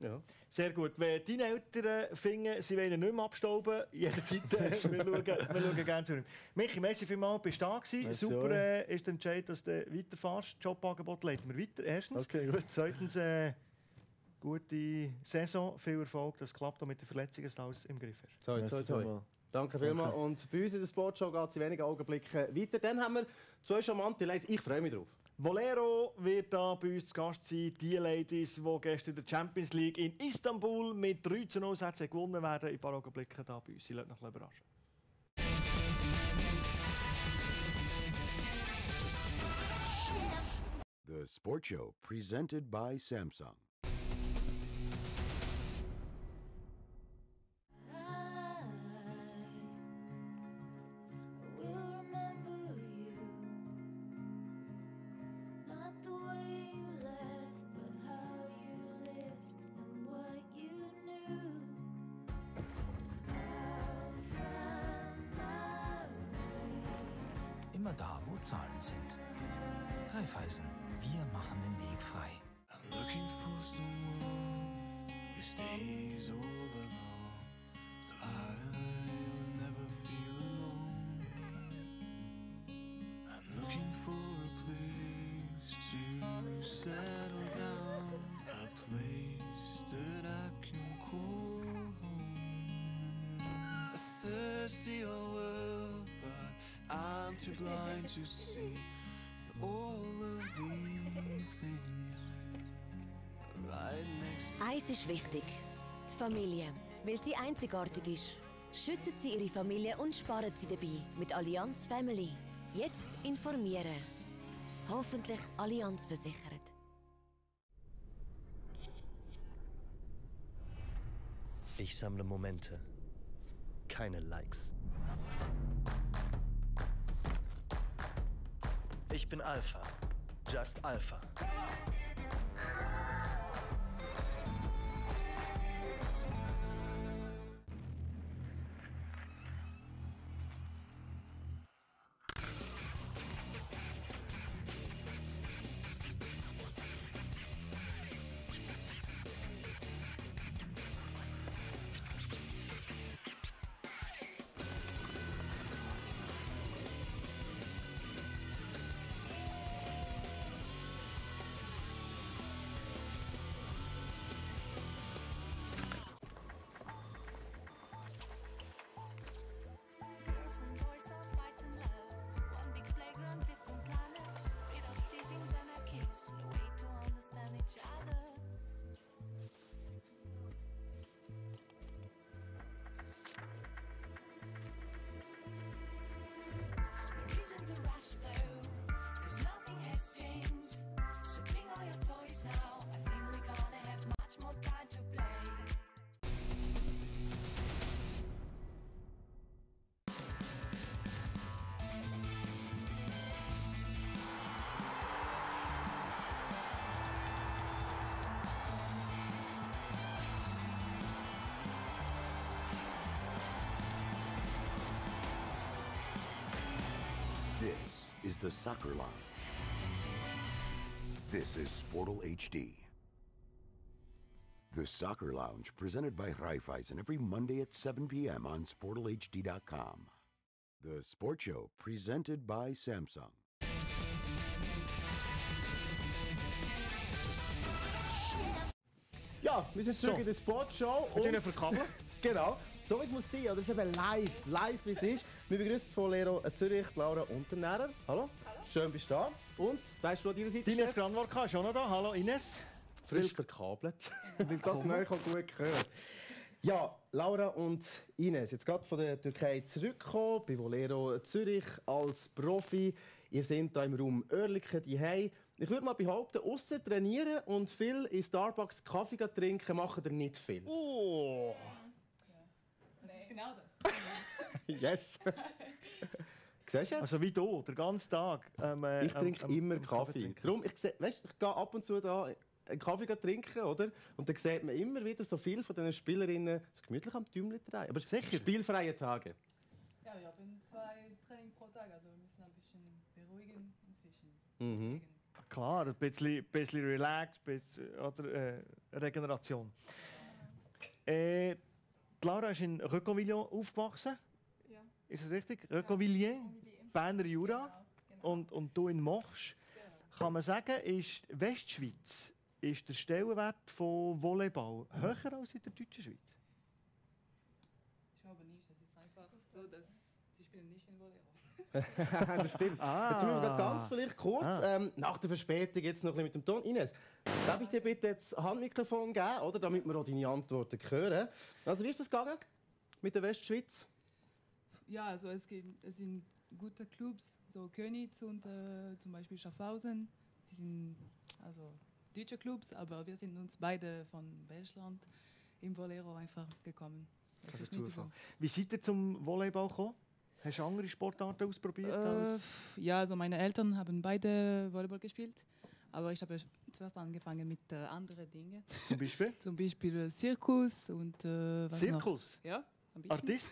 Ja. Sehr gut. Wenn deine Eltern finden, sie wollen nicht mehr abstauben, jederzeit, äh, wir, schauen, wir schauen gerne zu ihm. Michi, merci vielmals, bist du da gewesen. Merci Super äh, ist der Entscheid, dass du weiterfährst. Jobangebot leiten wir weiter, erstens. Okay, gut. Zweitens, äh, gute Saison, viel Erfolg, das klappt auch mit den Verletzungen, dass du alles im Griff hast. Toi, toi, toi. Danke vielmals. Danke. Und bei uns in der Sportshow geht es in wenigen Augenblicken weiter. Dann haben wir zwei charmante Leute. Ich freue mich drauf. Volero wird da bei uns zu Gast sein. Die Ladies, die gestern in der Champions League in Istanbul mit 3 zu 0 Sätzen gewonnen werden, in ein paar Augenblicken da bei uns. Sie lassen noch ein bisschen überraschen. The Sport Show, presented by Samsung. Zahlen sind. Raiffeisen, wir machen den Weg frei. I'm looking for someone who stays all too blind to see all of these things right next to Eins ist wichtig: die Familie. Weil sie einzigartig ist, schützen sie ihre Familie und sparen sie dabei mit Allianz Family. Jetzt informieren. Hoffentlich Allianz versichert. Ich sammle Momente, keine Likes. Bin Alpha, just Alpha. Is the Soccer Lounge. This is Sportal HD. The Soccer Lounge, presented by Raiffeisen every Monday at 7 p.m. on SportalHD.com. The Sport Show, presented by Samsung. Ja, Ja, wir sind zurück So. in der Sportshow. Wir tun ihn verkabeln. genau. So wie es muss sein, oder? Das ist eben live, live wie es ist. Wir begrüßen von Lero Zürich, Laura Unternährer. Hallo. Schön bist du da. Und, weißt du, an deiner Seite Ines? Granwarka ist auch noch da. Hallo Ines. Frisch verkabelt, weil das neu gut gehört. Ja, Laura und Ines, jetzt gerade von der Türkei zurückgekommen, bei Volero Zürich als Profi. Ihr seid hier im Raum Oerlikon die Ich würde mal behaupten, außer trainieren und viel in Starbucks Kaffee trinken, machen ihr nicht viel. Oh! Das ist genau das. Yes! Siehst du jetzt? Also wie du, den ganzen Tag. ähm, äh, Ich trinke am- immer am Kaffee. trinken. Darum, ich, seh- weißt, ich gehe ab und zu da einen Kaffee trinken, oder? Und dann sieht man immer wieder so viele von diesen Spielerinnen so gemütlich am Däumchen drehen. Aber Sicher. spielfreie Tage. Ja, wir haben zwei Training pro Tag, also wir müssen ein bisschen beruhigen inzwischen. Mhm. Klar, ein bisschen, bisschen relaxed, ein bisschen, oder, äh, Regeneration. Äh, die Laura ist in Röconvillon aufgewachsen. Ist das richtig? Röconvillien, Berner Jura. Und, und du in Mochsch. Kann man sagen, ist Westschweiz ist der Stellenwert von Volleyball höher als in der deutschen Schweiz? Ich glaube nicht, das ist einfach so, dass sie spielen nicht in Volleyball. das stimmt. Ah. Jetzt müssen wir ganz vielleicht kurz, Ah. ähm, nach der Verspätung, jetzt noch ein bisschen mit dem Ton. Ines, darf ich dir bitte jetzt das Handmikrofon geben, oder? damit wir auch deine Antworten hören? Also, wie ist das gegangen mit der Westschweiz? Ja, also es, geht, es sind gute Clubs, so Königs und äh, zum Beispiel Schaffhausen. Sie sind also deutsche Clubs, aber wir sind uns beide von Deutschland im Volero einfach gekommen. Das, ist nicht so. Wie seid ihr zum Volleyball gekommen? Hast du andere Sportarten ausprobiert? Äh, als ja, also meine Eltern haben beide Volleyball gespielt, aber ich habe zuerst angefangen mit äh, anderen Dingen. Zum Beispiel? Zum Beispiel Zirkus und äh, Zirkus? Ja, ein bisschen. Artist?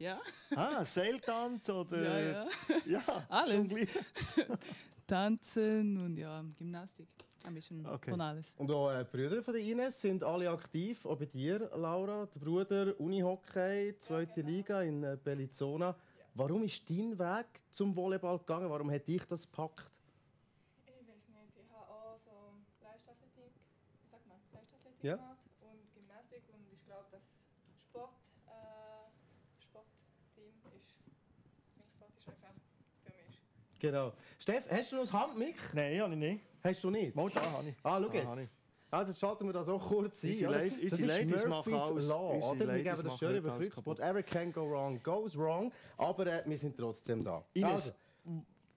Ja. Ah, Seiltanz oder. Ja, ja. ja Alles. Tanzen und ja, Gymnastik. Ein bisschen Okay. von alles. Und auch äh, die Brüder von der Ines sind alle aktiv, auch bei dir, Laura. Der Bruder Unihockey, zweite Liga in äh, Bellinzona. Warum ist dein Weg zum Volleyball gegangen? Warum hat dich das gepackt? Ich weiß nicht, ich habe auch so Leichtathletik, wie sagt man, Leichtathletik Ja. gemacht und Gymnastik und ich glaube, das Sport, äh, Sportteam ist, mein Sport ist einfach für mich. Genau. Steff, hast du noch das Handmic? Nein, habe ich nicht. Hast du nicht? Mal da habe ich. Ah, schau ich. jetzt. Also jetzt schalten wir das auch kurz ein. Unsere oder? Ladies- das unsere ist Ladies machen Murphy's alles- Law, oder? Wir Ladies geben das machen schön heute über alles Kreuzsport. Ever can go wrong, goes wrong. Aber äh, wir sind trotzdem da. Ines, Also,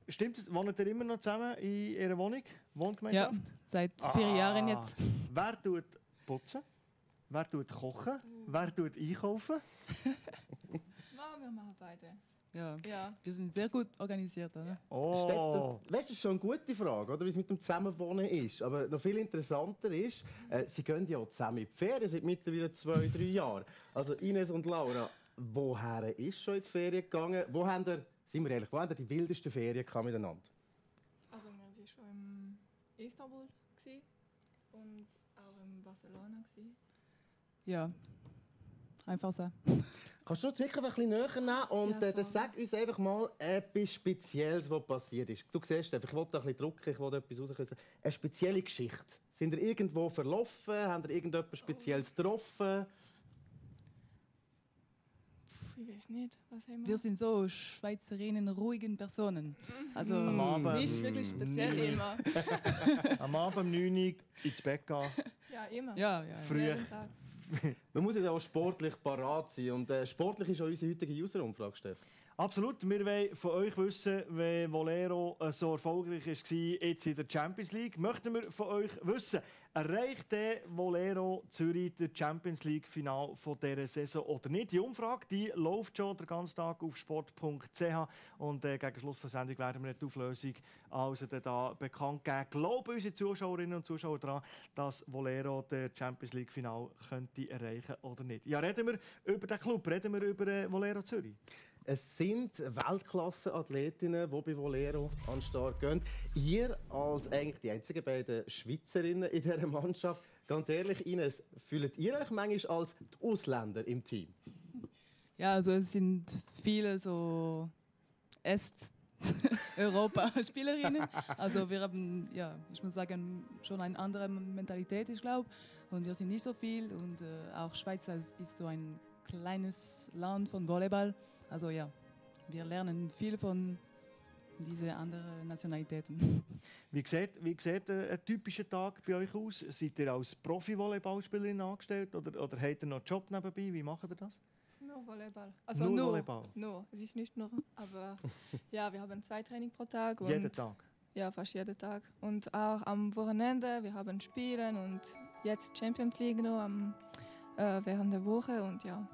stimmt es, wohnt ihr immer noch zusammen in ihrer Wohnung? Ja, Wohngemeinschaft? seit vier Ah. Jahren jetzt. Wer tut putzen? Wer tut kochen? Wer tut einkaufen? Ja, wir machen beide. Ja. Ja. Wir sind sehr gut organisiert, oder? Oh. Steff, das, weißt, das ist schon eine gute Frage, oder, wie es mit dem Zusammenwohnen ist. Aber noch viel interessanter ist, äh, sie gehen ja auch zusammen in die Ferien seit mittlerweile zwei, drei Jahren. Also Ines und Laura, woher ist schon in die Ferien gegangen? Wo haben ihr, sind wir ehrlich, wo haben ihr die wildesten Ferien gehabt miteinander? Also wir waren schon in Istanbul und auch in Barcelona. Ja, einfach so. Kannst du das Mikrofon ein bisschen näher nehmen und Ja, äh, dann sag uns einfach mal etwas Spezielles, was passiert ist. Du siehst einfach, ich wollte ein bisschen drucken, ich wollte etwas rauskriegen. Eine spezielle Geschichte. Sind ihr irgendwo verlaufen? Habt ihr irgendetwas Spezielles getroffen? Puh, Ich weiß nicht, was haben wir? Wir sind so Schweizerinnen, ruhigen Personen. Also Am Abend. nicht wirklich speziell. Nicht immer. Am Abend um 9 Uhr ins Bett gehen. Ja, immer. Ja, ja. Früh. Man muss ja auch sportlich parat sein. Und äh, sportlich ist auch unsere heutige User-Umfrage, Steff. Absolut. Wir wollen von euch wissen, wie Volero äh, so erfolgreich war jetzt in der Champions League. Möchten wir von euch wissen, erreicht der Volero Zürich der Champions League Final von dieser Saison oder nicht? Die Umfrage die läuft schon den ganzen Tag auf sport.ch und äh, gegen Schluss der Sendung werden wir die Auflösung also da bekannt geben. Glauben unsere Zuschauerinnen und Zuschauer daran, dass Volero der Champions League Final könnte erreichen oder nicht? Ja, reden wir über den Club, reden wir über äh, Volero Zürich. Es sind Weltklasse-Athletinnen, die bei Volero an den Start gehen. Ihr als eigentlich die einzigen beiden Schweizerinnen in dieser Mannschaft, ganz ehrlich, Ines, fühlt ihr euch manchmal als die Ausländer im Team? Ja, also es sind viele so Est Europa-Spielerinnen. Also wir haben, ja, ich muss sagen, schon eine andere Mentalität, ich glaube. Und wir sind nicht so viel. Und äh, auch Schweiz ist so ein kleines Land von Volleyball. Also ja, wir lernen viel von diesen anderen Nationalitäten. Wie sieht, wie sieht ein, ein typischer Tag bei euch aus? Seid ihr als Profi-Volleyballspielerin angestellt oder, oder habt ihr noch einen Job nebenbei? Wie macht ihr das? Nur Volleyball. Also Nur nur, Volleyball? Nur. Es ist nicht nur, aber ja, wir haben zwei Training pro Tag. Und Jeden Tag? Ja, fast jeden Tag. Und auch am Wochenende, wir haben Spielen und jetzt Champions League noch am, äh, während der Woche und ja,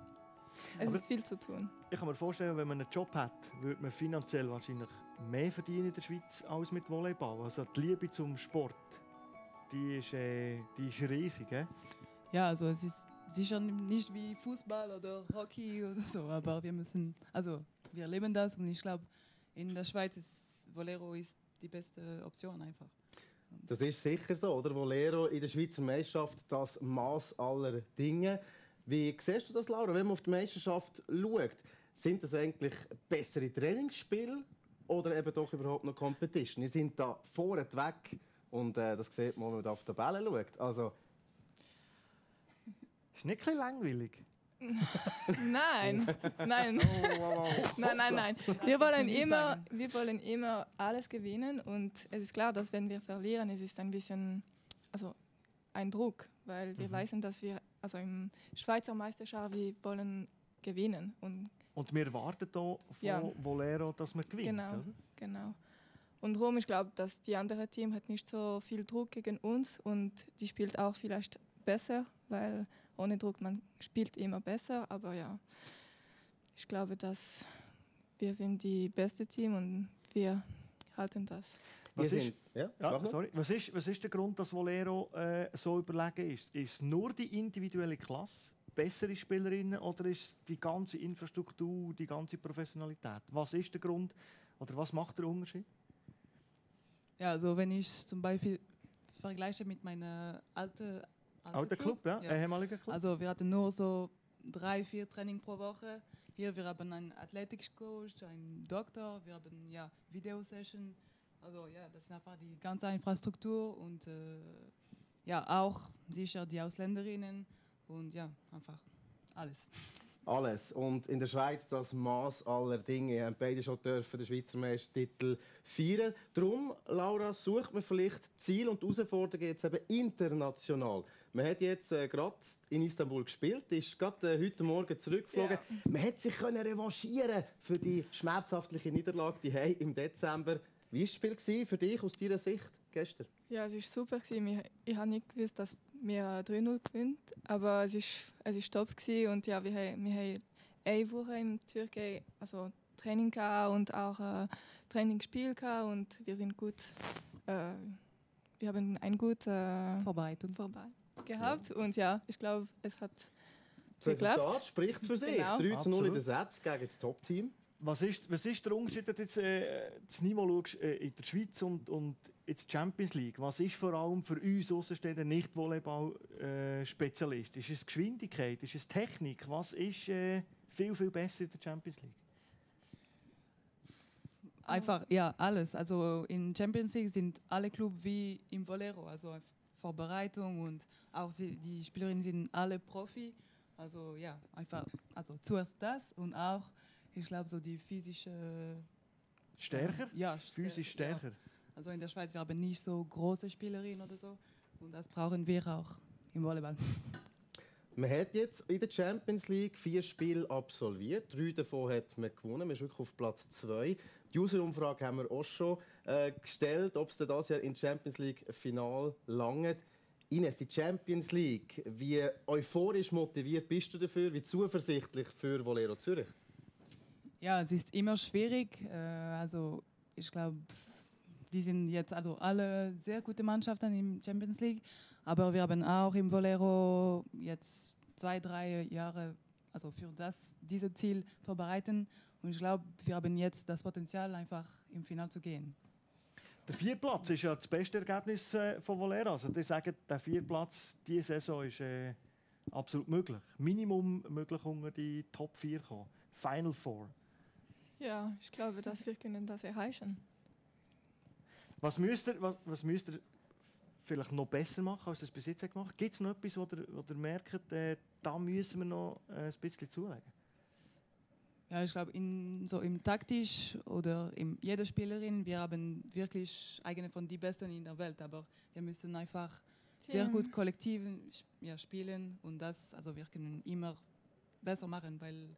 es Aber- ist viel zu tun. Ich kann mir vorstellen, wenn man einen Job hat, würde man finanziell wahrscheinlich mehr verdienen in der Schweiz als mit Volleyball. Also die Liebe zum Sport, die ist, äh, die ist riesig. He? Ja, also es ist sicher nicht wie Fußball oder Hockey oder so, aber wir müssen, also wir leben das und ich glaube, in der Schweiz ist Volero ist die beste Option einfach. Das ist sicher so, oder? Volero in der Schweizer Meisterschaft das Maß aller Dinge. Wie siehst du das, Laura, wenn man auf die Meisterschaft schaut? Sind das eigentlich bessere Trainingsspiele oder eben doch überhaupt noch Competition? Wir sind da vorne weg und äh, das sieht man, wenn man auf die Tabelle schaut. Also, Ist nicht ein bisschen langweilig? Nein, nein. Oh, nein, nein, nein. Wir wollen, immer, wir wollen immer alles gewinnen und es ist klar, dass wenn wir verlieren, es ist ein bisschen also ein Druck, weil wir Mhm. wissen, dass wir also im Schweizer Meisterschaft wir wollen gewinnen und Und wir erwarten hier von Ja. Volero, dass man gewinnt. genau, Oder? genau. Und Rom, ich glaube, dass die andere Team hat nicht so viel Druck gegen uns und die spielt auch vielleicht besser, weil ohne Druck man spielt immer besser. Aber ja, ich glaube, dass wir sind die beste Team und wir halten das. Was ist, ja, ja. Was, ist, was ist der Grund, dass Volero äh, so überlegen ist? Ist es nur die individuelle Klasse, bessere Spielerinnen oder ist es die ganze Infrastruktur, die ganze Professionalität? Was ist der Grund oder was macht der Unterschied? Ja, also wenn ich zum Beispiel vergleiche mit meinem alten Alter Club, ja, ehemaliger Club. Also wir hatten nur so drei, vier Training pro Woche. Hier wir haben einen Athletics-Coach, einen Doktor, wir haben ja Videosession. Also ja, das ist einfach die ganze Infrastruktur und äh, ja auch sicher die Ausländerinnen und ja einfach alles. Alles. Und in der Schweiz das Maß aller Dinge. Ihr habt beide schon dürfen den Schweizer Meistertitel feiern. Darum, Laura, sucht man vielleicht Ziel und Herausforderungen jetzt eben international. Man hat jetzt äh, gerade in Istanbul gespielt, ist gerade äh, heute Morgen zurückgeflogen. Man hat sich können revanchieren für die schmerzhaftliche Niederlage die im Dezember. Wie war das Spiel für dich aus deiner Sicht gestern? Ja, es war super. Ich habe nicht gewusst, dass wir 3-0 gewinnen, aber es war es ist top. gewesen. Und ja, wir, haben- wir haben eine Woche in Türkei also Training gehabt und auch äh, Trainingsspiel gehabt und wir sind gut. Äh, wir haben ein gut äh, Vorbereitung vorbei gehabt und ja, ich glaube, es hat Das Resultat geklappt. spricht für sich. Genau. 3 zu 0 in den Sätzen gegen das Top-Team. Was ist, was ist der Unterschied, wenn du jetzt äh, das schaust, äh, in der Schweiz und, und die Champions League? Was ist vor allem für uns Außenstehende Nicht-Volleyball-Spezialist? ist es Geschwindigkeit? Ist es Technik? Was ist äh, viel, viel besser in der Champions League? Einfach, ja, alles. Also in Champions League sind alle Clubs wie im Volero, also Vorbereitung und auch die Spielerinnen sind alle Profi. Also ja, einfach, also zuerst das und auch, ich glaube, so die physische... Stärker? Ja, Physisch stär- stärker? Ja. Also in der Schweiz, wir haben nicht so große Spielerinnen oder so und das brauchen wir auch im Volleyball. Man hat jetzt in der Champions League vier Spiele absolviert. Drei davon hat man gewonnen. Man ist wirklich auf Platz zwei. Die User-Umfrage haben wir auch schon äh, gestellt, ob es denn das Jahr in Champions League Final langt. Ines, die Champions League, wie euphorisch motiviert bist du dafür? Wie zuversichtlich für Volero Zürich? Ja, es ist immer schwierig. Äh, also ich glaube, die sind jetzt also alle sehr gute Mannschaften im Champions League, aber wir haben auch im Volero jetzt zwei, drei Jahre also für das diese Ziel vorbereiten und ich glaube, wir haben jetzt das Potenzial einfach im Finale zu gehen. Der Vierplatz ist ja das beste Ergebnis äh, von Volera. Also die sagen, der Vierplatz diese Saison ist äh, absolut möglich. Minimum möglich unter die Top 4 kommen. Final Four. Ja, ich glaube, dass wir können das erreichen. Was müsst ihr, was, was müsst ihr vielleicht noch besser machen, als ihr es bis jetzt habt gemacht Gibt es noch etwas, wo ihr, wo ihr merkt, äh, da müssen wir noch äh, ein bisschen zulegen? Ja, ich glaube, in, so im taktisch oder in jeder Spielerin, wir haben wirklich eine von den Besten in der Welt, aber wir müssen einfach sehr Team. gut kollektiv ja, spielen und das, also wir können immer besser machen, weil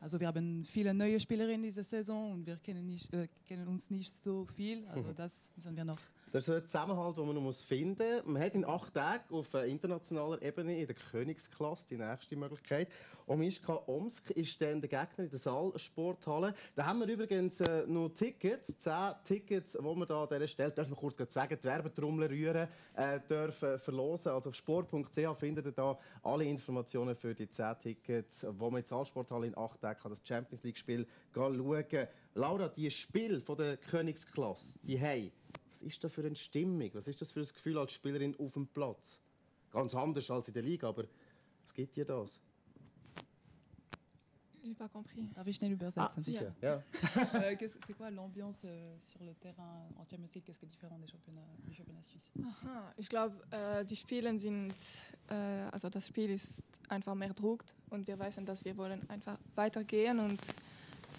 also wir haben viele neue Spielerinnen diese Saison und wir kennen, nicht, äh, kennen uns nicht so viel, also das müssen wir noch Das ist ein Zusammenhalt, den man noch finden muss. Man hat in acht Tagen auf äh, internationaler Ebene in der Königsklasse die nächste Möglichkeit. Omischka Omsk ist dann der Gegner in der Saalsporthalle. Da haben wir übrigens äh, noch Tickets, zehn Tickets, die wir da an dieser Stelle, darf man kurz sagen, die Werbetrommel rühren, äh, dürfen verlosen. Also auf sport.ch findet ihr da alle Informationen für die zehn Tickets, wo man in der Saalsporthalle in acht Tagen das Champions League-Spiel schauen kann. Laura, die Spiel von der Königsklasse, die haben was ist das für eine Stimmung? Was ist das für ein Gefühl als Spielerin auf dem Platz? Ganz anders als in der Liga, aber was gibt dir das? J'ai pas compris. Darf ich schnell übersetzen? Ah, sicher, ja. Euh, C'est quoi l'ambiance euh, sur le terrain en Champions League Qu'est-ce qui est différent des championnats, du championnat suisse Aha, ich glaube, äh, die Spiele sind, äh, also das Spiel ist einfach mehr Druck und wir wissen, dass wir wollen einfach weitergehen und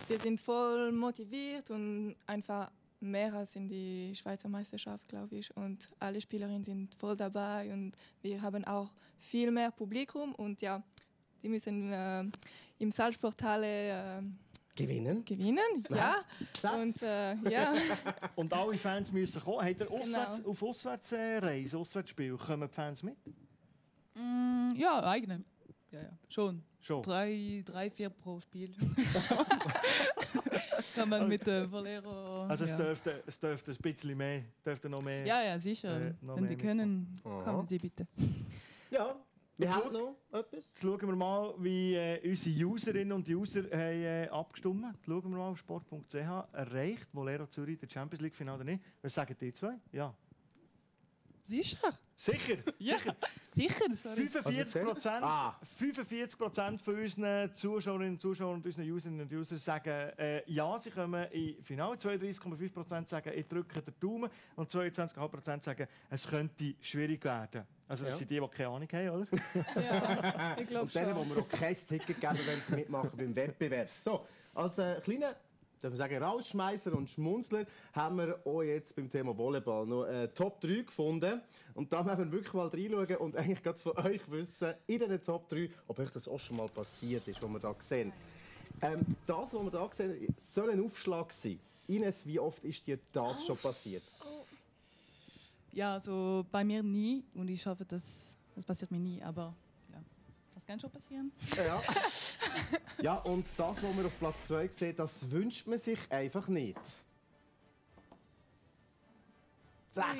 wir sind voll motiviert und einfach mehr als in die Schweizer Meisterschaft, glaube ich. Und alle Spielerinnen sind voll dabei und wir haben auch viel mehr Publikum und ja, die müssen äh, im Salzportale äh, Gewinnen? Gewinnen, ja. Und äh, ja. Und alle Fans müssen kommen. Habt ihr auswärts, Genau. auf Auswärtsreise, Auswärtsspiel, kommen die Fans mit? Mm, ja, eigene. Ja, ja, schon. Schon. Drei, drei, vier pro Spiel. Kann man mit äh, Valero. Also es, ja. dürfte, es dürfte ein bisschen mehr, dürfte noch mehr... ja, ja, sicher. äh, Wenn die können, mitmachen. kommen Sie bitte. Ja, wir Jetzt haben noch etwas. Jetzt schauen wir mal, wie äh, unsere Userinnen und User haben, äh, abgestimmt haben. Schauen wir mal auf sport.ch. Erreicht Volero Zürich der Champions League Finale oder nicht? Was sagen die zwei? Ja. Sicher? Sicher? Ja, sicher. Sorry. 45 Prozent Ah. 45 von unseren Zuschauerinnen und Zuschauern und unseren Userinnen und Usern sagen äh, ja, sie kommen im Finale. 32,5 Prozent sagen, ich drücke den Daumen. Und 22,5 Prozent sagen, es könnte schwierig werden. Also das Ja. sind die, die keine Ahnung haben, oder? Ja, ich glaube Und denen, schon. wo wir auch kein Ticket geben, wenn sie mitmachen beim Wettbewerb. So, als äh, kleiner darf man sagen, Rausschmeißer und Schmunzler haben wir auch jetzt beim Thema Volleyball noch äh, Top 3 gefunden. Und da müssen wir wirklich mal reinschauen und eigentlich gerade von euch wissen, in diesen Top 3, ob euch das auch schon mal passiert ist, was wir da sehen. Ähm, das, was wir da sehen, soll ein Aufschlag sein. Ines, wie oft ist dir das schon passiert? Ja, also bei mir nie und ich hoffe, dass das passiert mir nie, aber was kann schon passieren? Ja. ja, und das, was wir auf Platz 2 sehen, das wünscht man sich einfach nicht. Zack.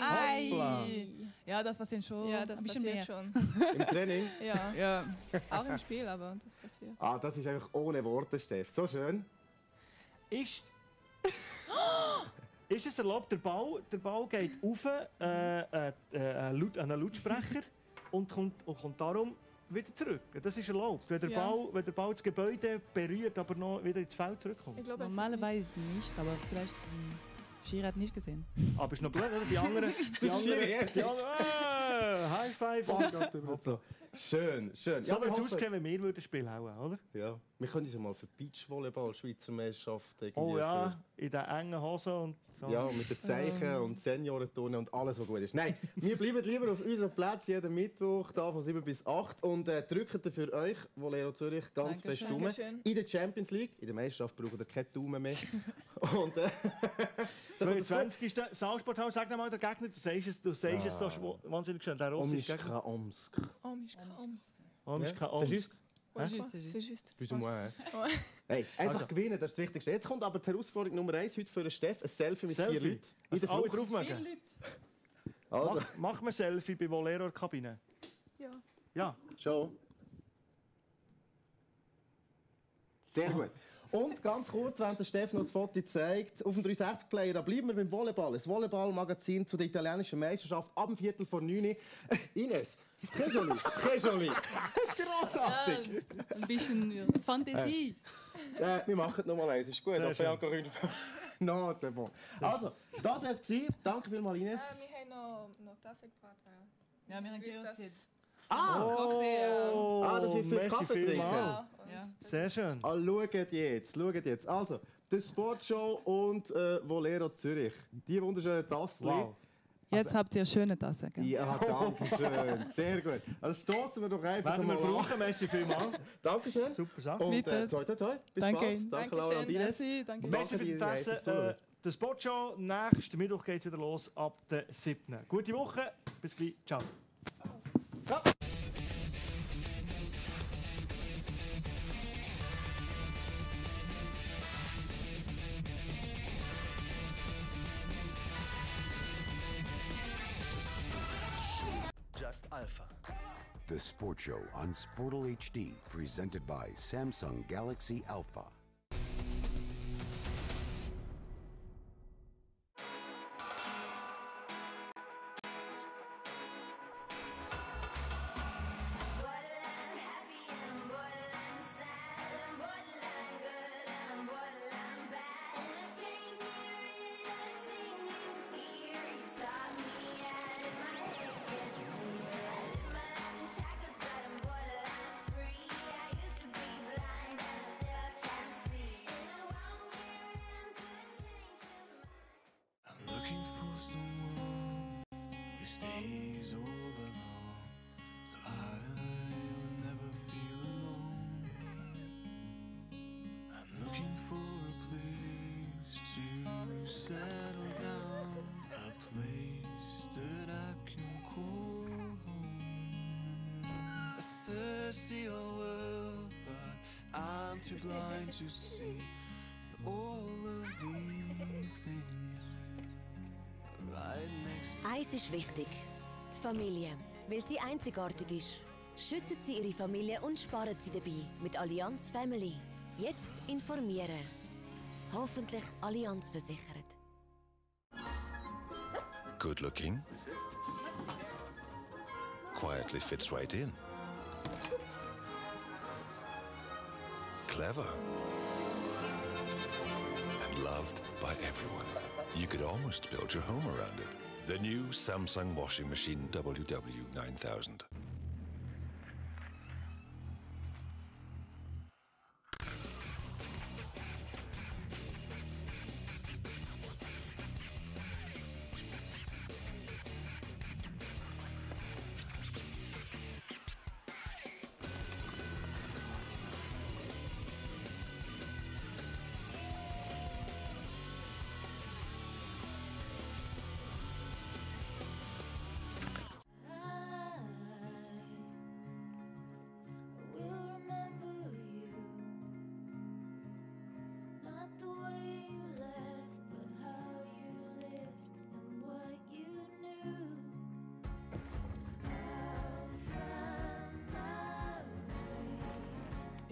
Ja, das passiert schon. Ja, das ein bisschen passiert mehr. schon. Im Training? Ja. Ja. Auch im Spiel, aber das passiert. Ah, das ist einfach ohne Worte, Steff. So schön. Ist, ist es erlaubt, der Ball, der Ball geht auf äh, äh, äh, einen Laut- einen Lautsprecher und kommt, und kommt darum wieder zurück. Das ist erlaubt. Wenn der, Ja. Ball, wenn der Ball das Gebäude berührt, aber noch wieder ins Feld zurückkommt. Ich ist Normalerweise nicht, aber vielleicht ähm, Schiri hat nicht gesehen. Aber ist noch gut, oder? Die anderen... Die anderen, die anderen äh, High Five. so. Schön, schön. So wir würde es aussehen, wenn wir würden spielen oder? Ja. Wir können uns ja mal für Beachvolleyball Schweizer Meisterschaft irgendwie Oh ja, für- in den engen Hosen und so. Ja, mit den Zeichen Ähm. und Seniorenturnen und alles, was gut ist. Nein, wir bleiben lieber auf unserem Platz jeden Mittwoch, da von 7 bis 8 und äh, drücken für euch, Volero Zürich, ganz Dankeschön. fest Daumen. In der Champions League, in der Meisterschaft brauchen wir keinen Daumen mehr. und, äh, 22 ist der Salzsporthaus. Sag mal der Gegner, du sagst es, du sagst es so wahnsinnig schön. Der Russisch Omnischka Omsk. Oh, mich kaum. Omnischka Ja, Omsk. c'est juste? Ouais, Hä? c'est juste, c'est juste. Plus ou moins. Hey, einfach Also. gewinnen, das ist das Wichtigste. Jetzt kommt aber die Herausforderung Nummer 1 heute für den Steff. Ein Selfie mit Selfie? vier Leuten. In Also der alle drauf mögen? Also, Mach, mach mir Selfie bei Volero in der Kabine. Ja. Ja. schon. Sehr gut. Und ganz kurz, während der Steff noch das Foto zeigt, auf dem 360-Player, da bleiben wir beim Volleyball. Ein Volleyball-Magazin zu der italienischen Meisterschaft ab dem Viertel vor 9 Uhr. Ines, très joli, très joli. Grossartig. Ein bisschen ja, Fantasie. äh, wir machen noch mal eins, ist gut. Auf. Corinne. no, c'est bon. Also, das war es. Danke vielmals, Ines. Ah, wir haben noch, noch das gebracht. Ja, wir haben gehört, jetzt. Ah! Oh, ah, dass wir viel Kaffee trinken. vielmals. Ja. Sehr schön. Ah, schaut jetzt, schaut jetzt. Also, die Sportshow und äh, Volero Zürich. Die wunderschönen Tassen. Wow. Jetzt habt ihr schöne Tasse. gell? Ja, danke schön. Sehr gut. Also stoßen wir doch einfach Werden wir mal an. brauchen, merci vielmals. Dankeschön. Super Sache. Und äh, Bitte. toi, toi, toi. Bis Danke bald. Danke, Laura und Ines. Merci, danke. Merci für die Tasse. fürs Zuhören. Äh, der Sportshow, nächsten Mittwoch geht es wieder los ab der 7. Gute Woche, bis gleich. Ciao. Just Alpha. The Sport Show on Sportal HD, presented by Samsung Galaxy Alpha. Weil sie einzigartig ist. Schützen Sie Ihre Familie und sparen Sie dabei mit Allianz Family. Jetzt informieren. Hoffentlich Allianz versichert. Good looking. Quietly fits right in. Clever. And loved by everyone. You could almost build your home around it. The new Samsung washing machine WW9000.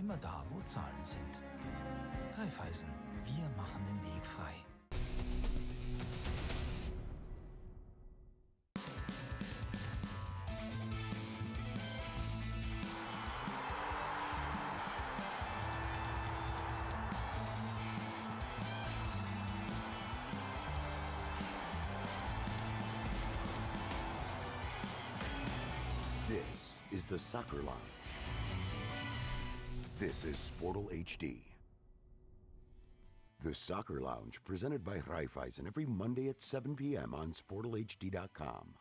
Immer da, wo Zahlen sind. Raiffeisen, wir machen den Weg frei. This is the Soccer Lounge. This is Sportal HD. The Soccer Lounge, presented by Raiffeisen every Monday at 7 p.m. on SportalHD.com.